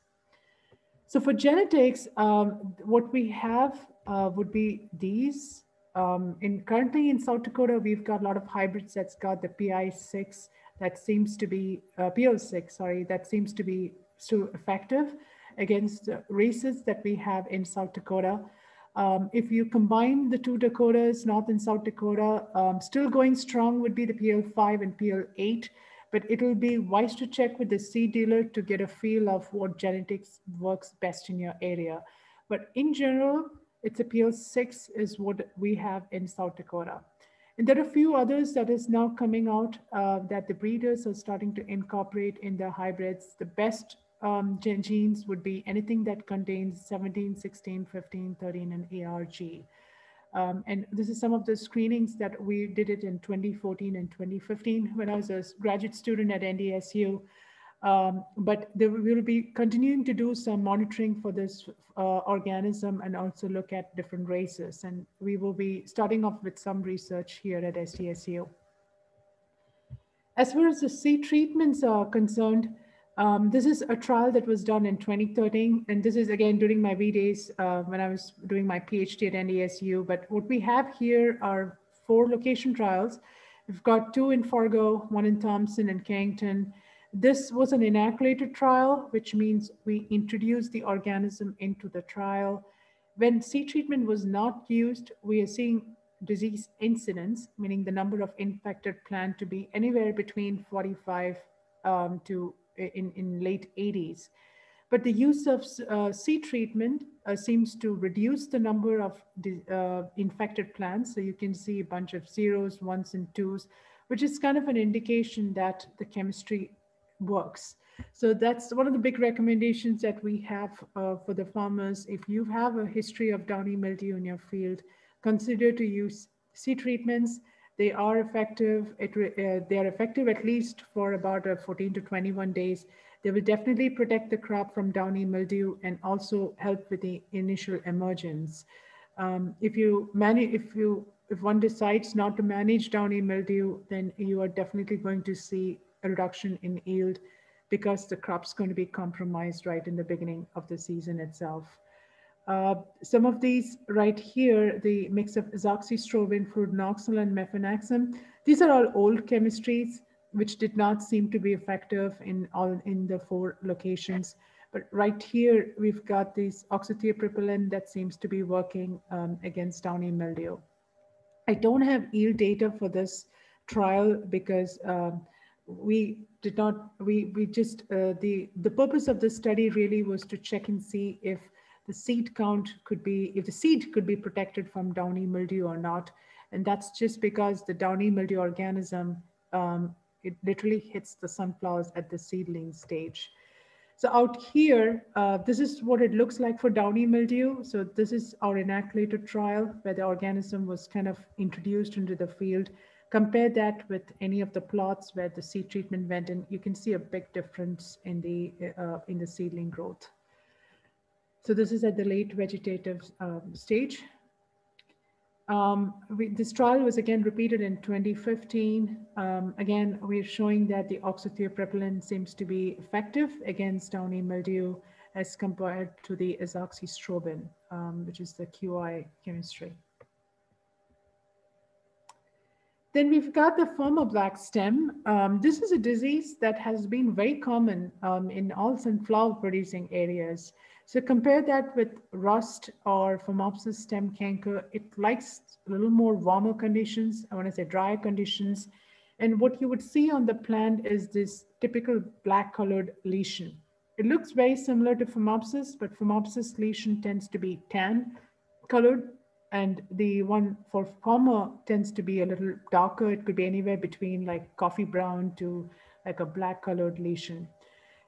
So for genetics, um, what we have uh, would be these. Um, in currently in South Dakota, we've got a lot of hybrids that's got the PI6 that seems to be uh, PL6, sorry, that seems to be still effective against races that we have in South Dakota. Um, if you combine the two Dakotas, North and South Dakota, um, still going strong would be the PL5 and PL8, but it'll be wise to check with the seed dealer to get a feel of what genetics works best in your area. But in general, it's a PL6 is what we have in South Dakota. And there are a few others that is now coming out uh, that the breeders are starting to incorporate in their hybrids. The best um, genes would be anything that contains 17, 16, 15, 13, and ARG. Um, and this is some of the screenings that we did it in 2014 and 2015 when I was a graduate student at NDSU. Um, but there, we will be continuing to do some monitoring for this uh, organism and also look at different races. And we will be starting off with some research here at SDSU. As far as the seed treatments are concerned, um, this is a trial that was done in 2013, and this is again during my V days uh, when I was doing my PhD at NDSU. But what we have here are four location trials. We've got two in Fargo, one in Thompson and Carrington. This was an inoculated trial, which means we introduced the organism into the trial. When seed treatment was not used, we are seeing disease incidence, meaning the number of infected plant to be anywhere between 45 um, to in, in late 80s. But the use of uh, seed treatment uh, seems to reduce the number of uh, infected plants. So you can see a bunch of zeros, ones, and twos, which is kind of an indication that the chemistry works. So that's one of the big recommendations that we have uh, for the farmers. If you have a history of downy mildew in your field, consider to use seed treatments they are effective. It, uh, they are effective at least for about uh, 14 to 21 days. They will definitely protect the crop from downy mildew and also help with the initial emergence. Um, if you manage, if you, if one decides not to manage downy mildew, then you are definitely going to see a reduction in yield because the crop's going to be compromised right in the beginning of the season itself. Uh, some of these right here, the mix of azoxystrobin, fludioxonil, and mefenoxam, these are all old chemistries which did not seem to be effective in all in the four locations. But right here, we've got this oxathiapiprolin that seems to be working um, against downy mildew. I don't have yield data for this trial because um, we did not, we, we just, uh, the, the purpose of this study really was to check and see if the seed count could be, if the seed could be protected from downy mildew or not. And that's just because the downy mildew organism, um, it literally hits the sunflowers at the seedling stage. So out here, uh, this is what it looks like for downy mildew. So this is our inoculated trial where the organism was kind of introduced into the field. Compare that with any of the plots where the seed treatment went in, you can see a big difference in the, uh, in the seedling growth. So this is at the late vegetative um, stage. Um, we, this trial was again repeated in 2015. Um, again, we're showing that the oxathiapiprolin seems to be effective against downy mildew as compared to the azoxystrobin, um, which is the QI chemistry. Then we've got the Phoma black stem. Um, this is a disease that has been very common um, in all sunflower producing areas. So compare that with rust or Phomopsis stem canker. It likes a little more warmer conditions. I want to say drier conditions. And what you would see on the plant is this typical black colored lesion. It looks very similar to Phomopsis, but Phomopsis lesion tends to be tan colored. And the one for Phoma tends to be a little darker. It could be anywhere between like coffee brown to like a black colored lesion.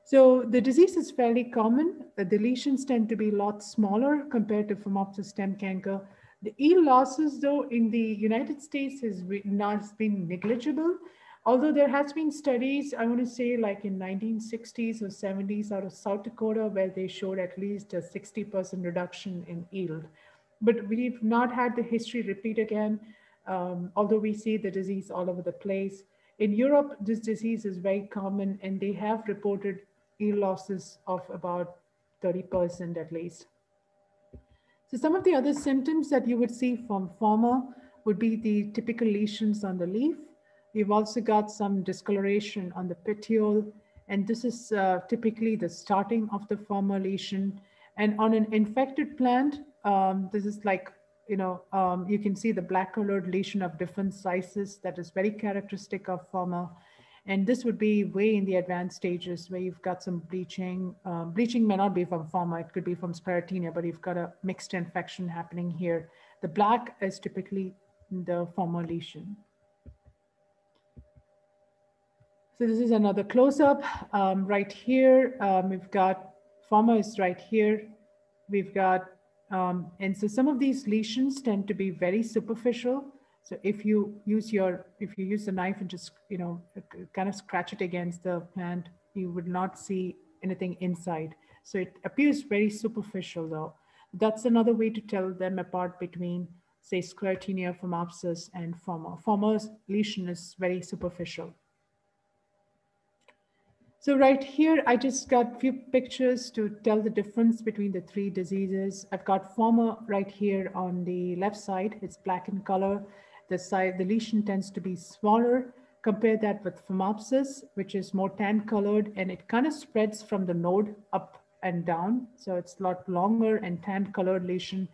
So the disease is fairly common. The lesions tend to be a lot smaller compared to Phomopsis stem canker. The yield losses, though, in the United States has not been negligible. Although there has been studies, I want to say like in 1960s or 70s out of South Dakota, where they showed at least a 60% reduction in yield. but we've not had the history repeat again, um, although we see the disease all over the place. In Europe, this disease is very common and they have reported yield losses of about 30% at least. So some of the other symptoms that you would see from Phoma would be the typical lesions on the leaf. We've also got some discoloration on the petiole, and this is uh, typically the starting of the Phoma lesion. And on an infected plant, um, this is like, you know, um, you can see the black colored lesion of different sizes that is very characteristic of Phoma. And this would be way in the advanced stages where you've got some bleaching. Uh, bleaching may not be from Phoma, it could be from sclerotinia, but you've got a mixed infection happening here. The black is typically the Phoma lesion. So this is another close-up. Um, right here, um, we've got Phoma is right here. We've got, um, and so some of these lesions tend to be very superficial. So if you use your, if you use the knife and just, you know, kind of scratch it against the plant, you would not see anything inside. So it appears very superficial though. That's another way to tell them apart between say sclerotinia phomopsis and Phoma. Phoma's lesion is very superficial. So right here, I just got a few pictures to tell the difference between the three diseases. I've got Phoma right here on the left side. It's black in color the side, the lesion tends to be smaller. Compare that with phomopsis, which is more tan colored and it kind of spreads from the node up and down. So it's a lot longer and tan colored lesion.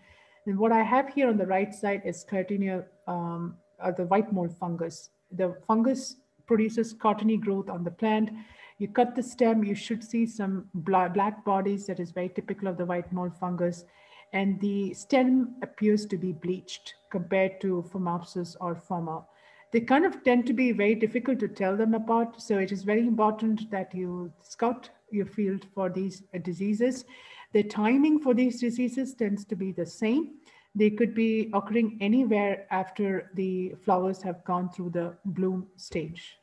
And what I have here on the right side is sclerotinia, um, or the white mold fungus. The fungus produces cottony growth on the plant. You cut the stem, you should see some black bodies that is very typical of the white mold fungus and the stem appears to be bleached compared to Phomopsis or Phoma. They kind of tend to be very difficult to tell them apart. So it is very important that you scout your field for these uh, diseases. The timing for these diseases tends to be the same. They could be occurring anywhere after the flowers have gone through the bloom stage.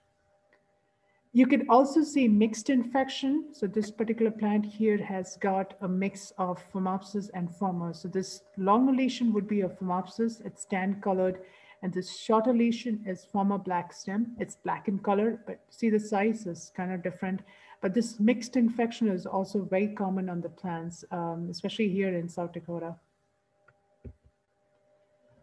You can also see mixed infection. So this particular plant here has got a mix of phomopsis and Phoma. So this longer lesion would be a phomopsis. It's tan colored. And this shorter lesion is Phoma black stem. It's black in color, but see the size is kind of different. But this mixed infection is also very common on the plants, um, especially here in South Dakota.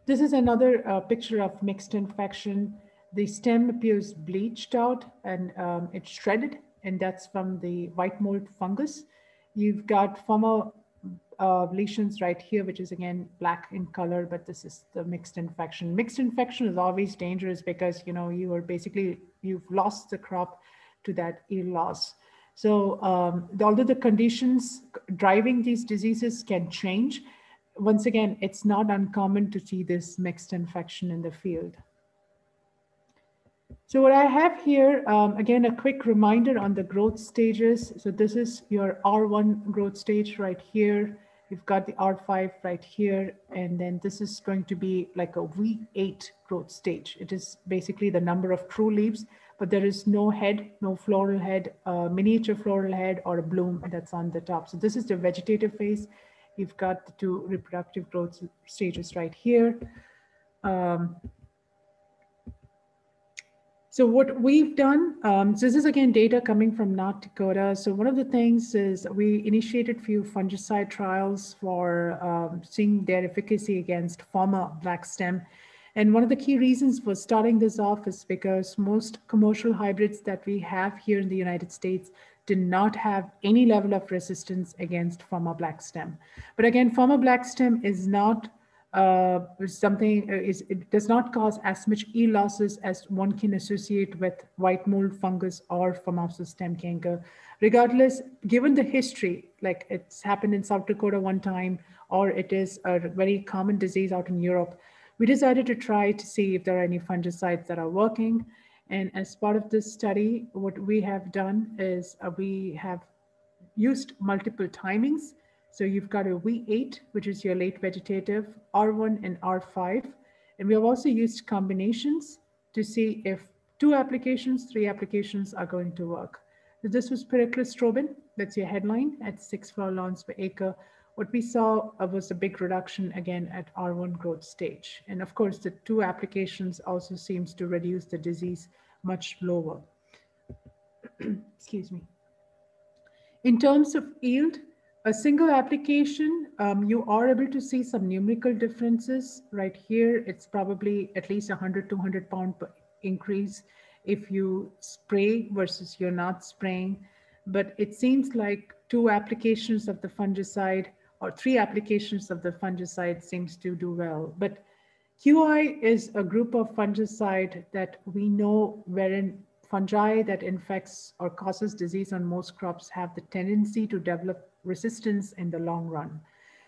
This is another uh, picture of mixed infection the stem appears bleached out and um, it's shredded, and that's from the white mold fungus. You've got Phoma uh, lesions right here, which is again black in color, but this is the mixed infection. Mixed infection is always dangerous because you know you are basically you've lost the crop to that yield loss. So um, although the conditions driving these diseases can change, once again, it's not uncommon to see this mixed infection in the field. So what I have here, um, again, a quick reminder on the growth stages. So this is your R1 growth stage right here. You've got the R5 right here. And then this is going to be like a V8 growth stage. It is basically the number of true leaves, but there is no head, no floral head, uh, miniature floral head or a bloom that's on the top. So this is the vegetative phase. You've got the two reproductive growth stages right here. Um, so what we've done, um, so this is again data coming from North Dakota. So one of the things is we initiated a few fungicide trials for um, seeing their efficacy against Phoma black stem. And one of the key reasons for starting this off is because most commercial hybrids that we have here in the United States did not have any level of resistance against Phoma black stem. But again, Phoma black stem is not uh, something uh, is it does not cause as much e losses as one can associate with white mold fungus or Phomopsis stem canker. Regardless, given the history, like it's happened in South Dakota one time, or it is a very common disease out in Europe, we decided to try to see if there are any fungicides that are working. And as part of this study, what we have done is uh, we have used multiple timings so you've got a V8, which is your late vegetative, R1 and R5. And we have also used combinations to see if two applications, three applications are going to work. So this was pyraclostrobin, that's your headline at six flower lawns per acre. what we saw uh, was a big reduction again at R1 growth stage. And of course, the two applications also seems to reduce the disease much lower. [CLEARS THROAT] Excuse me. In terms of yield, a single application, um, you are able to see some numerical differences. Right here, it's probably at least 100, 200 pound increase if you spray versus you're not spraying. But it seems like two applications of the fungicide or three applications of the fungicide seems to do well. But QI is a group of fungicide that we know wherein fungi that infects or causes disease on most crops have the tendency to develop resistance in the long run.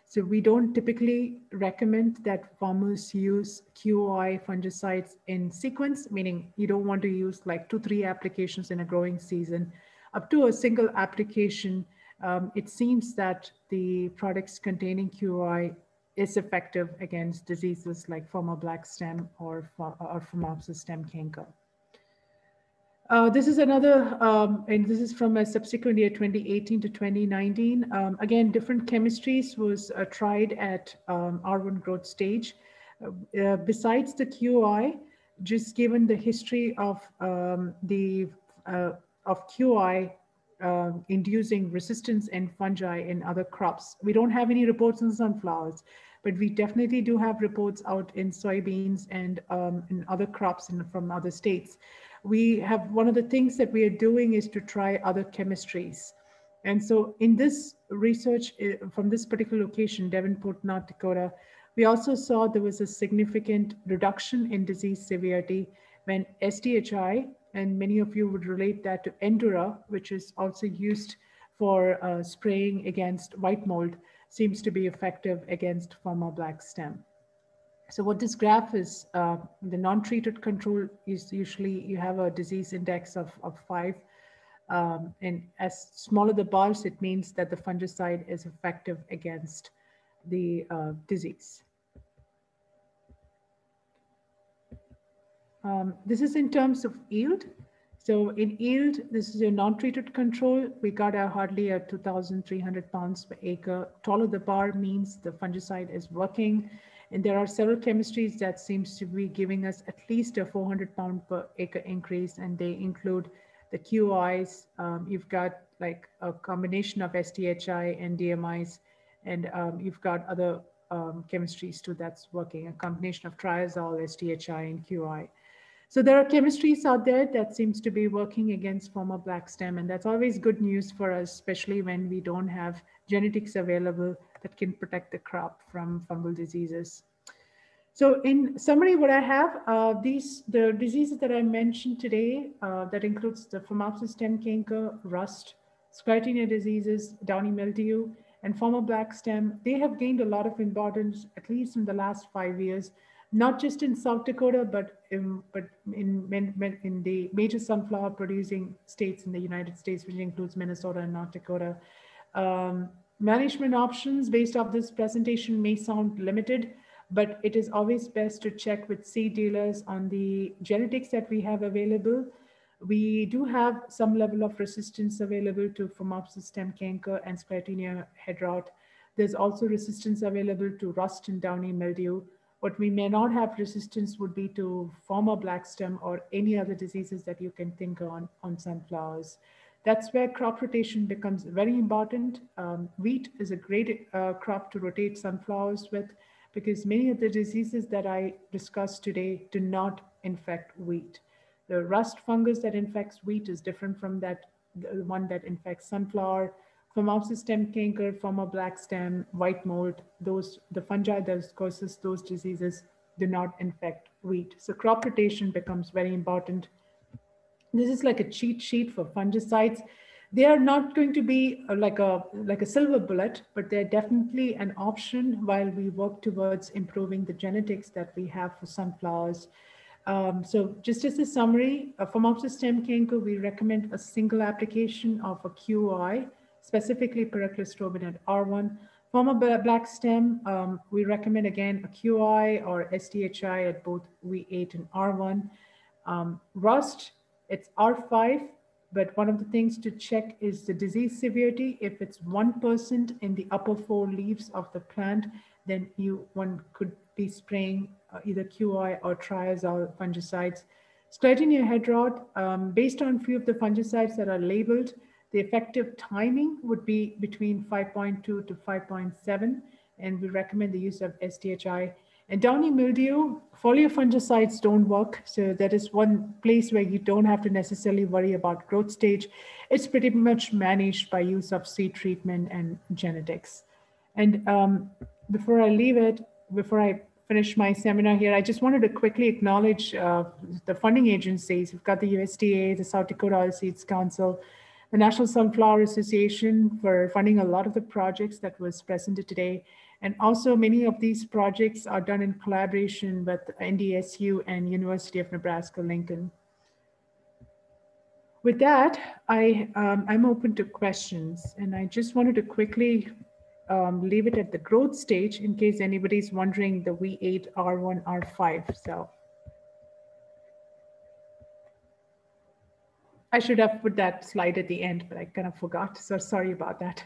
So we don't typically recommend that farmers use QI fungicides in sequence, meaning you don't want to use like two, three applications in a growing season. Up to a single application, um, it seems that the products containing QI is effective against diseases like Phoma black stem or, or Phomopsis stem canker. Uh, this is another, um, and this is from a subsequent year 2018 to 2019. Um, again, different chemistries was uh, tried at um, R1 growth stage. Uh, uh besides the QI, just given the history of um, the uh, of QI uh, inducing resistance in fungi in other crops, we don't have any reports on sunflowers, but we definitely do have reports out in soybeans and um, in other crops in, from other states we have one of the things that we are doing is to try other chemistries. And so in this research eh, from this particular location, Davenport, North Dakota, we also saw there was a significant reduction in disease severity when SDHI, and many of you would relate that to Endura, which is also used for uh, spraying against white mold, seems to be effective against Phoma black stem. So what this graph is, uh, the non-treated control is usually you have a disease index of, of five. Um, and as smaller the bars, it means that the fungicide is effective against the uh, disease. Um, this is in terms of yield. So in yield, this is a non-treated control. We got a hardly a 2,300 pounds per acre. Taller the bar means the fungicide is working. And there are several chemistries that seems to be giving us at least a 400 pound per acre increase. And they include the QIs. Um, you've got like a combination of SDHI and DMIs. And um, you've got other um, chemistries too that's working, a combination of triazole, SDHI, and QI. So there are chemistries out there that seems to be working against Phoma black stem, and that's always good news for us, especially when we don't have genetics available that can protect the crop from fungal diseases. So in summary, what I have, uh, these the diseases that I mentioned today, uh, that includes the Phomopsis stem canker, rust, sclerotinia diseases, downy mildew, and Phoma black stem, they have gained a lot of importance, at least in the last five years, not just in South Dakota, but in, but in, in the major sunflower producing states in the United States, which includes Minnesota and North Dakota. Um, management options based off this presentation may sound limited, but it is always best to check with seed dealers on the genetics that we have available. We do have some level of resistance available to Phomopsis stem canker and Sclerotinia head rot. There's also resistance available to rust and downy mildew. What we may not have resistance would be to Phoma black stem or any other diseases that you can think on on sunflowers. That's where crop rotation becomes very important. Um, wheat is a great uh, crop to rotate sunflowers with because many of the diseases that I discussed today do not infect wheat. The rust fungus that infects wheat is different from that the one that infects sunflower. Phomopsis stem canker, Phoma black stem, white mold, those the fungi that causes those diseases do not infect wheat. So crop rotation becomes very important this is like a cheat sheet for fungicides. They are not going to be uh, like a like a silver bullet, but they're definitely an option while we work towards improving the genetics that we have for sunflowers. Um, so just as a summary, uh, Phomopsis stem canker, we recommend a single application of a QI, specifically pyraclostrobin at R1. Phoma black stem, um, we recommend again a QI or SDHI at both V8 and R1. Um, rust, it's R5 But one of the things to check is the disease severity. If it's 1% in the upper four leaves of the plant, then you one could be spraying uh, either QI or triazole fungicides. Sclerotinia head rot, um, based on few of the fungicides that are labeled, the effective timing would be between 5.2 to 5.7, and we recommend the use of SDHI and downy mildew, foliar fungicides don't work. So that is one place where you don't have to necessarily worry about growth stage. It's pretty much managed by use of seed treatment and genetics. And um, before I leave it, before I finish my seminar here, I just wanted to quickly acknowledge uh, the funding agencies. We've got the USDA, the South Dakota Oilseeds Council, the National Sunflower Association for funding a lot of the projects that was presented today. And also many of these projects are done in collaboration with NDSU and University of Nebraska-Lincoln. With that, I, um, I'm open to questions and I just wanted to quickly um, leave it at the growth stage in case anybody's wondering the V8, R1, R5. So I should have put that slide at the end, but I kind of forgot. So sorry about that.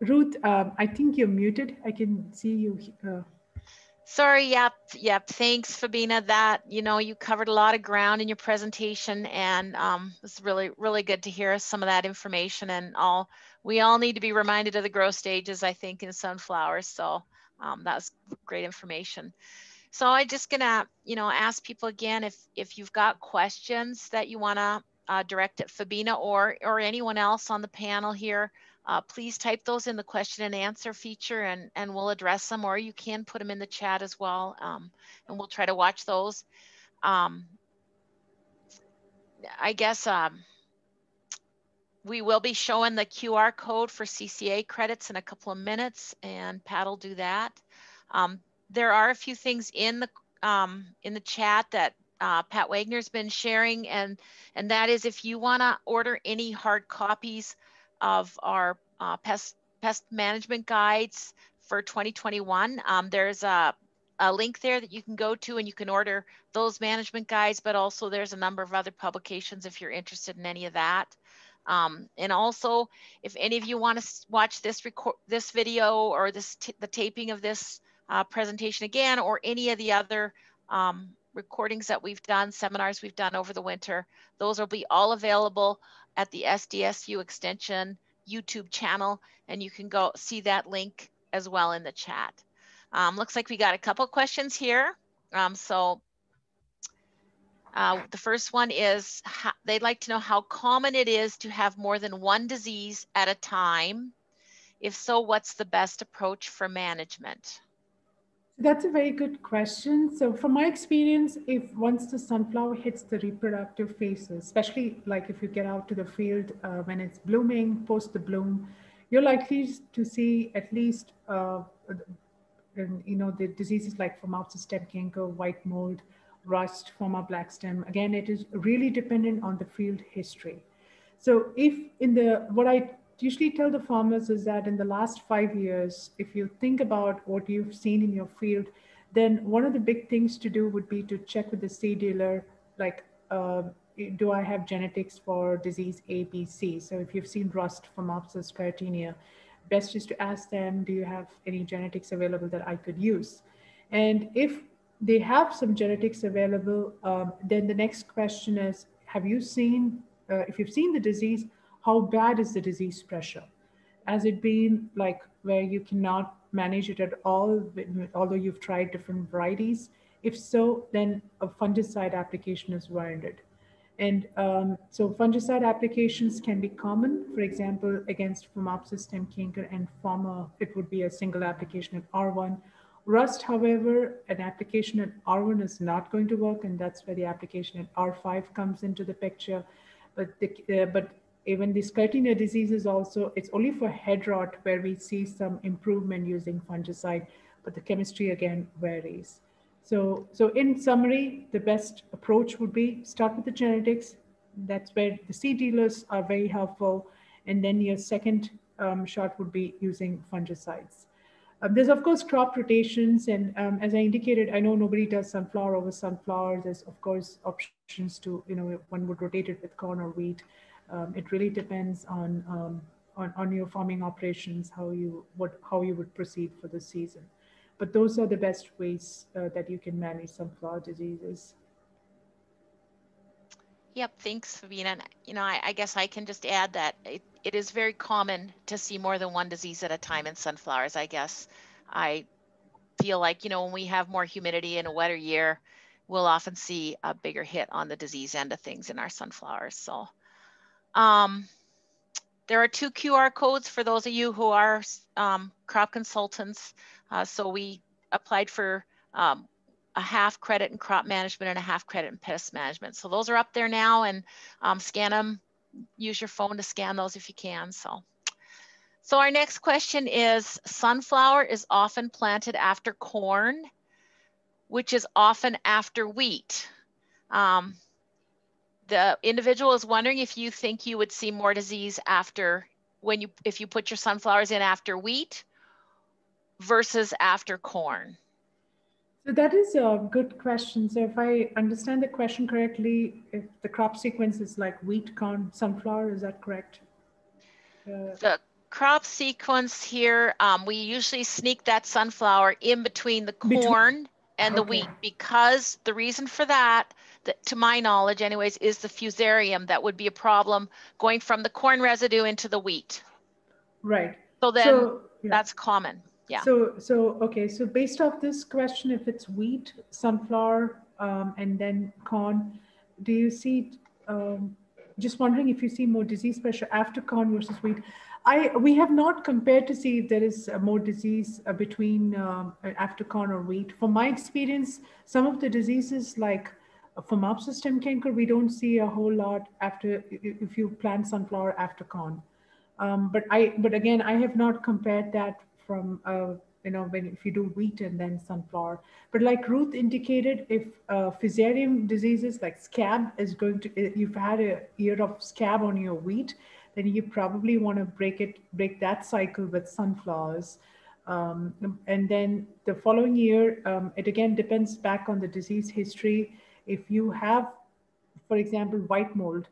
Ruth, um, I think you're muted. I can see you. Uh... Sorry, yep, yep. Thanks, Febina. That, you know, you covered a lot of ground in your presentation and um, it's really, really good to hear some of that information and all, we all need to be reminded of the growth stages, I think, in sunflowers. So um, that's great information. So I just gonna, you know, ask people again, if, if you've got questions that you wanna uh, direct at Febina or, or anyone else on the panel here, uh, please type those in the question and answer feature and, and we'll address them or you can put them in the chat as well um, and we'll try to watch those. Um, I guess um, we will be showing the QR code for CCA credits in a couple of minutes and Pat will do that. Um, there are a few things in the um, in the chat that uh, Pat Wagner's been sharing and and that is if you want to order any hard copies of our uh, pest, pest management guides for 2021. Um, there's a, a link there that you can go to and you can order those management guides, but also there's a number of other publications if you're interested in any of that. Um, and also, if any of you want to watch this record, this video or this the taping of this uh, presentation again, or any of the other um, recordings that we've done, seminars we've done over the winter, those will be all available at the SDSU Extension YouTube channel, and you can go see that link as well in the chat. Um, looks like we got a couple questions here. Um, so uh, the first one is how, they'd like to know how common it is to have more than one disease at a time. If so, what's the best approach for management? That's a very good question. So from my experience, if once the sunflower hits the reproductive phases, especially like if you get out to the field uh, when it's blooming, post the bloom, you're likely to see at least, uh, you know, the diseases like Phomopsis stem canker, white mold, rust, Phoma black stem. Again, it is really dependent on the field history. So if in the, what I usually tell the farmers is that in the last five years, if you think about what you've seen in your field, then one of the big things to do would be to check with the seed dealer, like, uh, do I have genetics for disease A, B, C? So if you've seen rust Phomopsis sclerotinia, best is to ask them, do you have any genetics available that I could use? And if they have some genetics available, um, then the next question is, have you seen, uh, if you've seen the disease, how bad is the disease pressure? Has it been like where you cannot manage it at all, although you've tried different varieties? If so, then a fungicide application is warranted. And um, so fungicide applications can be common. For example, against Phomopsis stem canker and Phoma, it would be a single application at R1. Rust, however, an application at R1 is not going to work, and that's where the application at R5 comes into the picture. But, the, uh, but even the Sclerotinia disease is also, it's only for head rot where we see some improvement using fungicide, but the chemistry again varies. So, so in summary, the best approach would be start with the genetics. That's where the seed dealers are very helpful. And then your second um, shot would be using fungicides. Um, there's of course crop rotations, and um, as I indicated, I know nobody does sunflower over sunflower. There's of course options to you know one would rotate it with corn or wheat. Um, it really depends on, um, on on your farming operations, how you what how you would proceed for the season. But those are the best ways uh, that you can manage sunflower diseases. Yep, thanks. And, you know, I, I, guess I can just add that it, it is very common to see more than one disease at a time in sunflowers, I guess. I feel like, you know, when we have more humidity in a wetter year, we'll often see a bigger hit on the disease end of things in our sunflowers. So um, there are two QR codes for those of you who are um, crop consultants. Uh, so we applied for um, a half credit in crop management and a half credit in pest management. So those are up there now and um, scan them. Use your phone to scan those if you can. So, so our next question is sunflower is often planted after corn, which is often after wheat. Um, the individual is wondering if you think you would see more disease after when you if you put your sunflowers in after wheat versus after corn. So that is a good question. So if I understand the question correctly, if the crop sequence is like wheat, corn, sunflower, is that correct? Uh, the crop sequence here, um, we usually sneak that sunflower in between the corn between, and the okay. wheat because the reason for that, that, to my knowledge anyways, is the fusarium that would be a problem going from the corn residue into the wheat. Right. So then so, yeah. that's common yeah. So, so okay. So based off this question, if it's wheat, sunflower, um, and then corn, do you see? Um, just wondering if you see more disease pressure after corn versus wheat. I we have not compared to see if there is more disease uh, between um, after corn or wheat. From my experience, some of the diseases like uh, Phomopsis stem canker, we don't see a whole lot after if you plant sunflower after corn. Um, but I, but again, I have not compared that from uh, you know when if you do wheat and then sunflower. But like ruth indicated if uh, fusarium diseases like scab is going to if you've had a year of scab on your wheat then you probably want to break it break that cycle with sunflowers. Um, and then the following year um, it again depends back on the disease history if you have for example white mold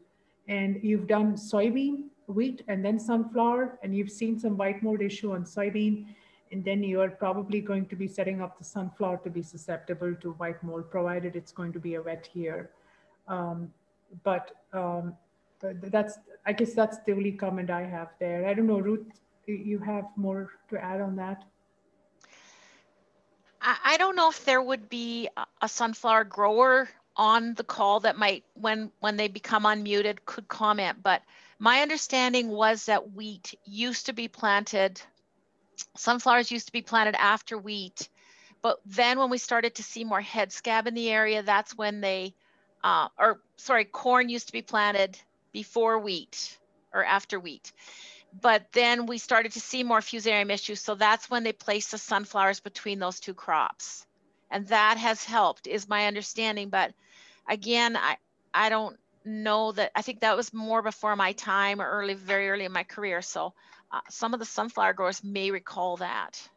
and you've done soybean wheat and then sunflower, and you've seen some white mold issue on soybean, and then you are probably going to be setting up the sunflower to be susceptible to white mold, provided it's going to be a wet year. Um, but um, that's, I guess that's the only comment I have there. I don't know, Ruth, you have more to add on that? I don't know if there would be a sunflower grower on the call that might, when when they become unmuted, could comment. But my understanding was that wheat used to be planted, sunflowers used to be planted after wheat. But then when we started to see more head scab in the area, that's when they, uh, or sorry, corn used to be planted before wheat or after wheat. But then we started to see more fusarium issues. So that's when they placed the sunflowers between those two crops. And that has helped, is my understanding. But again, I, I don't know that I think that was more before my time or early, very early in my career. So uh, some of the sunflower growers may recall that.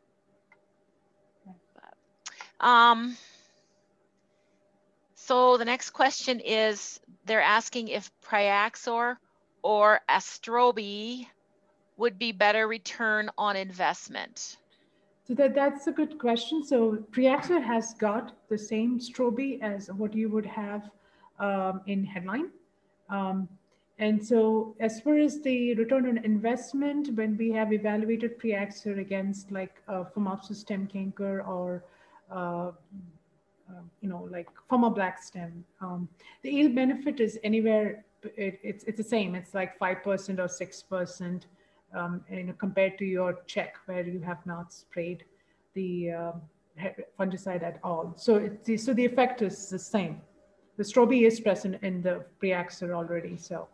But, um, so the next question is they're asking if Priaxor or Astrobi would be better return on investment. So that, that's a good question. So Priaxor has got the same strobe as what you would have um, in headline. Um, and so as far as the return on investment, when we have evaluated Priaxor against like uh, Phomopsis stem canker or, uh, uh, you know, like Phoma black stem, um, the yield benefit is anywhere, it, it's, it's the same. It's like 5% or 6% um, you know, compared to your check where you have not sprayed the uh, fungicide at all. So, so the effect is the same the Strobi is present in the Priaxor already, so.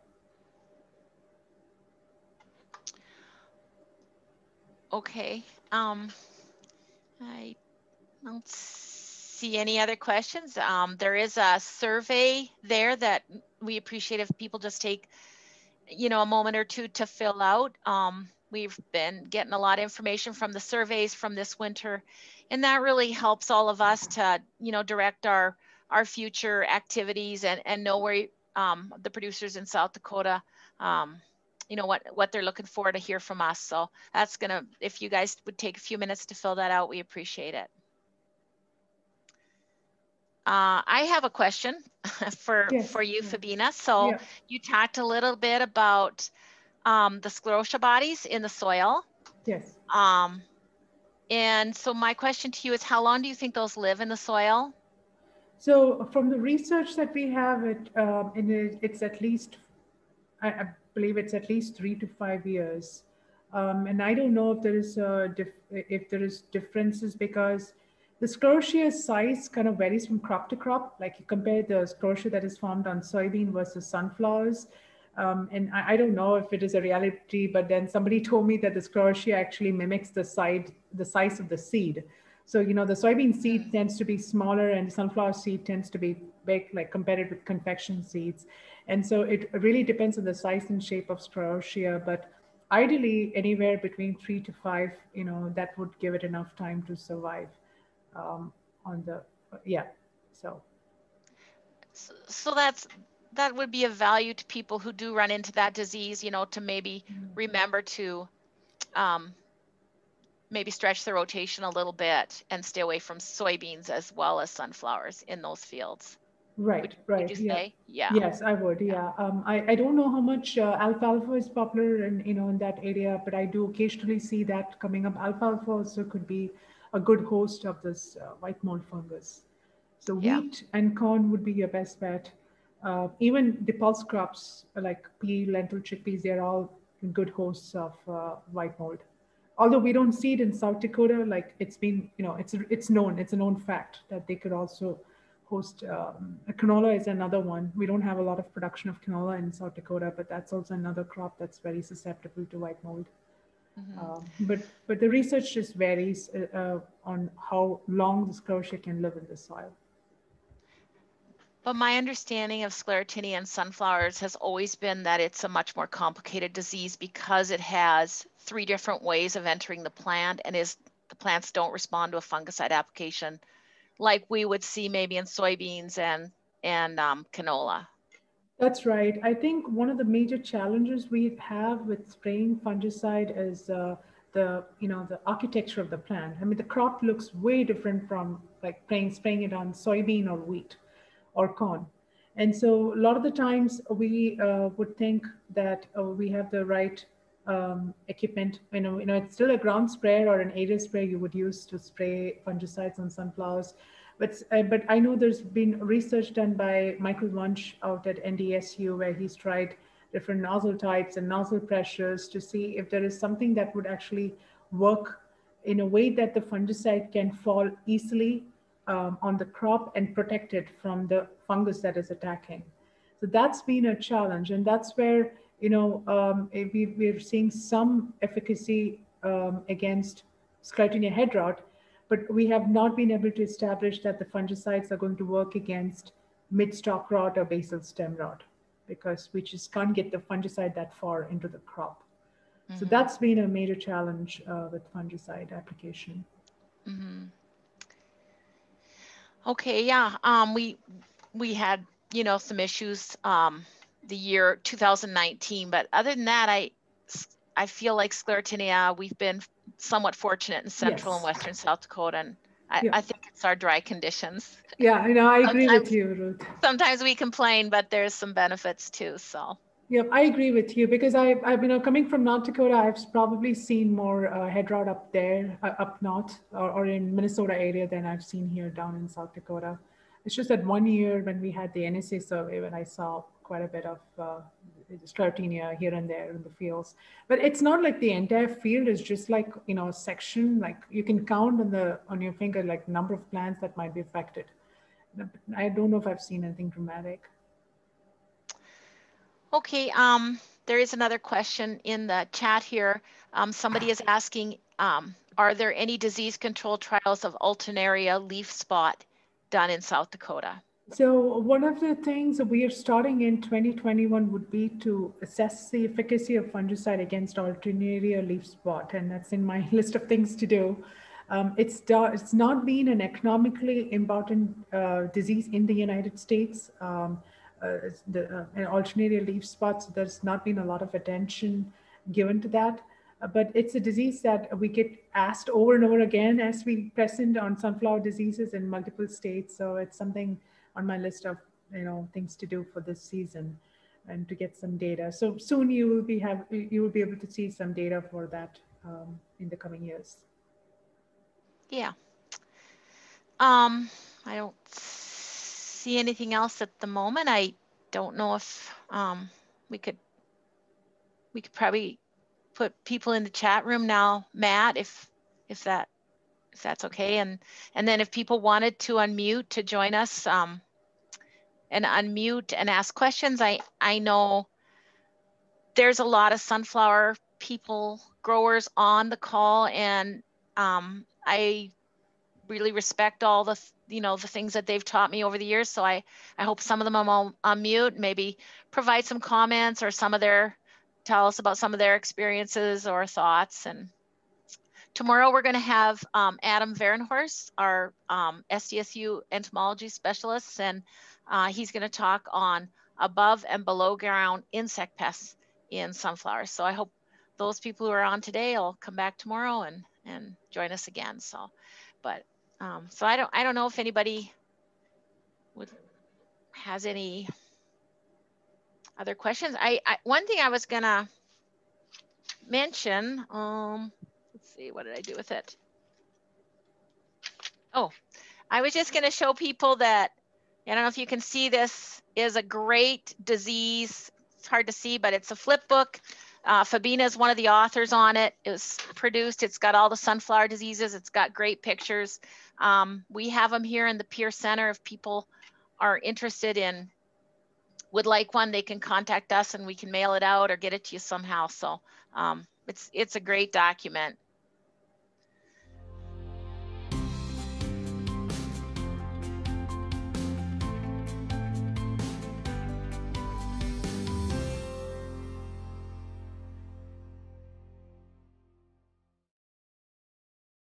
Okay, um, I don't see any other questions. Um, there is a survey there that we appreciate if people just take, you know, a moment or two to fill out. Um, we've been getting a lot of information from the surveys from this winter, and that really helps all of us to, you know, direct our our future activities and and know where um, the producers in South Dakota, um, you know, what what they're looking for to hear from us. So that's gonna, if you guys would take a few minutes to fill that out, we appreciate it. Uh, I have a question [LAUGHS] for Yes, for you. Febina. So Yeah. you talked a little bit about um, the sclerotia bodies in the soil. Yes. Um, and so my question to you is, how long do you think those live in the soil? So from the research that we have, it, um, in it, it's at least, I, I believe it's at least three to five years. Um, and I don't know if there is a if there is differences because the sclerotia size kind of varies from crop to crop. Like you compare the sclerotia that is formed on soybean versus sunflowers. Um, and I, I don't know if it is a reality, but then somebody [LAUGHS] told me that the sclerotia actually mimics the side, the size of the seed. So, you know, the soybean seed tends to be smaller and sunflower seed tends to be big, like compared with confection seeds. And so it really depends on the size and shape of sclerotia, but ideally anywhere between three to five, you know, that would give it enough time to survive um, on the, yeah, so. So, so that's that would be a value to people who do run into that disease, you know, to maybe remember to um, maybe stretch the rotation a little bit and stay away from soybeans as well as sunflowers in those fields. Right, Would, right. would you yeah. say? Yeah. Yes, I would. Yeah. Um, I, I don't know how much uh, alfalfa is popular in, you know, in that area, but I do occasionally see that coming up. Alfalfa also could be a good host of this uh, white mold fungus. So Yeah. wheat and corn would be your best bet. Uh, even the pulse crops like pea, lentil, chickpeas, they're all good hosts of uh, white mold. Although we don't see it in South Dakota, like it's been, you know, it's it's known, it's a known fact that they could also host um, canola is another one. We don't have a lot of production of canola in South Dakota, but that's also another crop that's very susceptible to white mold. Mhm. Um, but but the research just varies uh, uh, on how long the sclerotia can live in the soil. But my understanding of sclerotinia and sunflowers has always been that it's a much more complicated disease because it has three different ways of entering the plant and is the plants don't respond to a fungicide application like we would see maybe in soybeans and and um, canola. That's right. I think one of the major challenges we have with spraying fungicide is uh, the you know the architecture of the plant. I mean, the crop looks way different from like spraying spraying it on soybean or wheat or corn. And so a lot of the times we uh, would think that uh, we have the right um, equipment. You know, you know, it's still a ground sprayer or an aerial spray you would use to spray fungicides on sunflowers. But, uh, but I know there's been research done by Michael Wunsch out at NDSU where he's tried different nozzle types and nozzle pressures to see if there is something that would actually work in a way that the fungicide can fall easily um, on the crop and protect it from the fungus that is attacking. So that's been a challenge, and that's where you know um, we, we're seeing some efficacy um, against Sclerotinia head rot, but we have not been able to establish that the fungicides are going to work against mid-stalk rot or basal stem rot because we just can't get the fungicide that far into the crop. So Mhm. that's been a major challenge uh, with fungicide application. Mhm. Okay, yeah, um, we, we had, you know, some issues, um, the year 2019, but other than that, I I feel like sclerotinia, we've been somewhat fortunate in central and western South Dakota. And I, Yeah. I think it's our dry conditions. Yeah, I know. I agree Sometimes- with you, Ruth. Sometimes we complain, but there's some benefits too, so. Yep, I agree with you because I, I've you know coming from North Dakota, I've probably seen more uh, head rot up there, uh, up north, or, or in Minnesota area than I've seen here down in South Dakota. It's just that one year when we had the NSA survey, when I saw quite a bit of uh, sclerotinia here and there in the fields. But it's not like the entire field is just like you know a section. Like you can count on the on your finger like number of plants that might be affected. I don't know if I've seen anything dramatic. Okay, um, there is another question in the chat here. Um, somebody is asking, um, are there any disease control trials of alternaria leaf spot done in South Dakota? So one of the things that we are starting in 2021 would be to assess the efficacy of fungicide against alternaria leaf spot, and that's in my [LAUGHS] list of things to do. Um, it's, it's not been an economically important uh, disease in the United States. Um, uh, the uh, alternaria leaf spots, there's not been a lot of attention given to that. Uh, but it's a disease that we get asked over and over again as we present on sunflower diseases in multiple states. So it's something on my list of you know things to do for this season and to get some data. So soon you will be have you will be able to see some data for that um, in the coming years. Yeah. Um, I don't see anything else at the moment. I don't know if um, we could we could probably put people in the chat room now, Matt, if if that if that's okay. And and then if people wanted to unmute to join us um, and unmute and ask questions, I I know there's a lot of sunflower people growers on the call and um, I really respect all the you know the things that they've taught me over the years. So i i hope some of them i'm on, on mute maybe provide some comments or some of their tell us about some of their experiences or thoughts. And tomorrow we're going to have um, adam Varenhorst, our um, sdsu entomology specialist. And uh, he's going to talk on above and below ground insect pests in sunflowers so i hope those people who are on today will come back tomorrow and and join us again so but um, so I don't I don't know if anybody would has any other questions. I, I one thing I was gonna mention. Um, let's see, what did I do with it? Oh, I was just gonna show people that I don't know if you can see this is a great disease. It's hard to see, but it's a flip book. Uh, Febina is one of the authors on it. It was produced. It's got all the sunflower diseases. It's got great pictures. Um, we have them here in the Pierre Center. If people are interested in, would like one, they can contact us and we can mail it out or get it to you somehow. So um, it's it's a great document.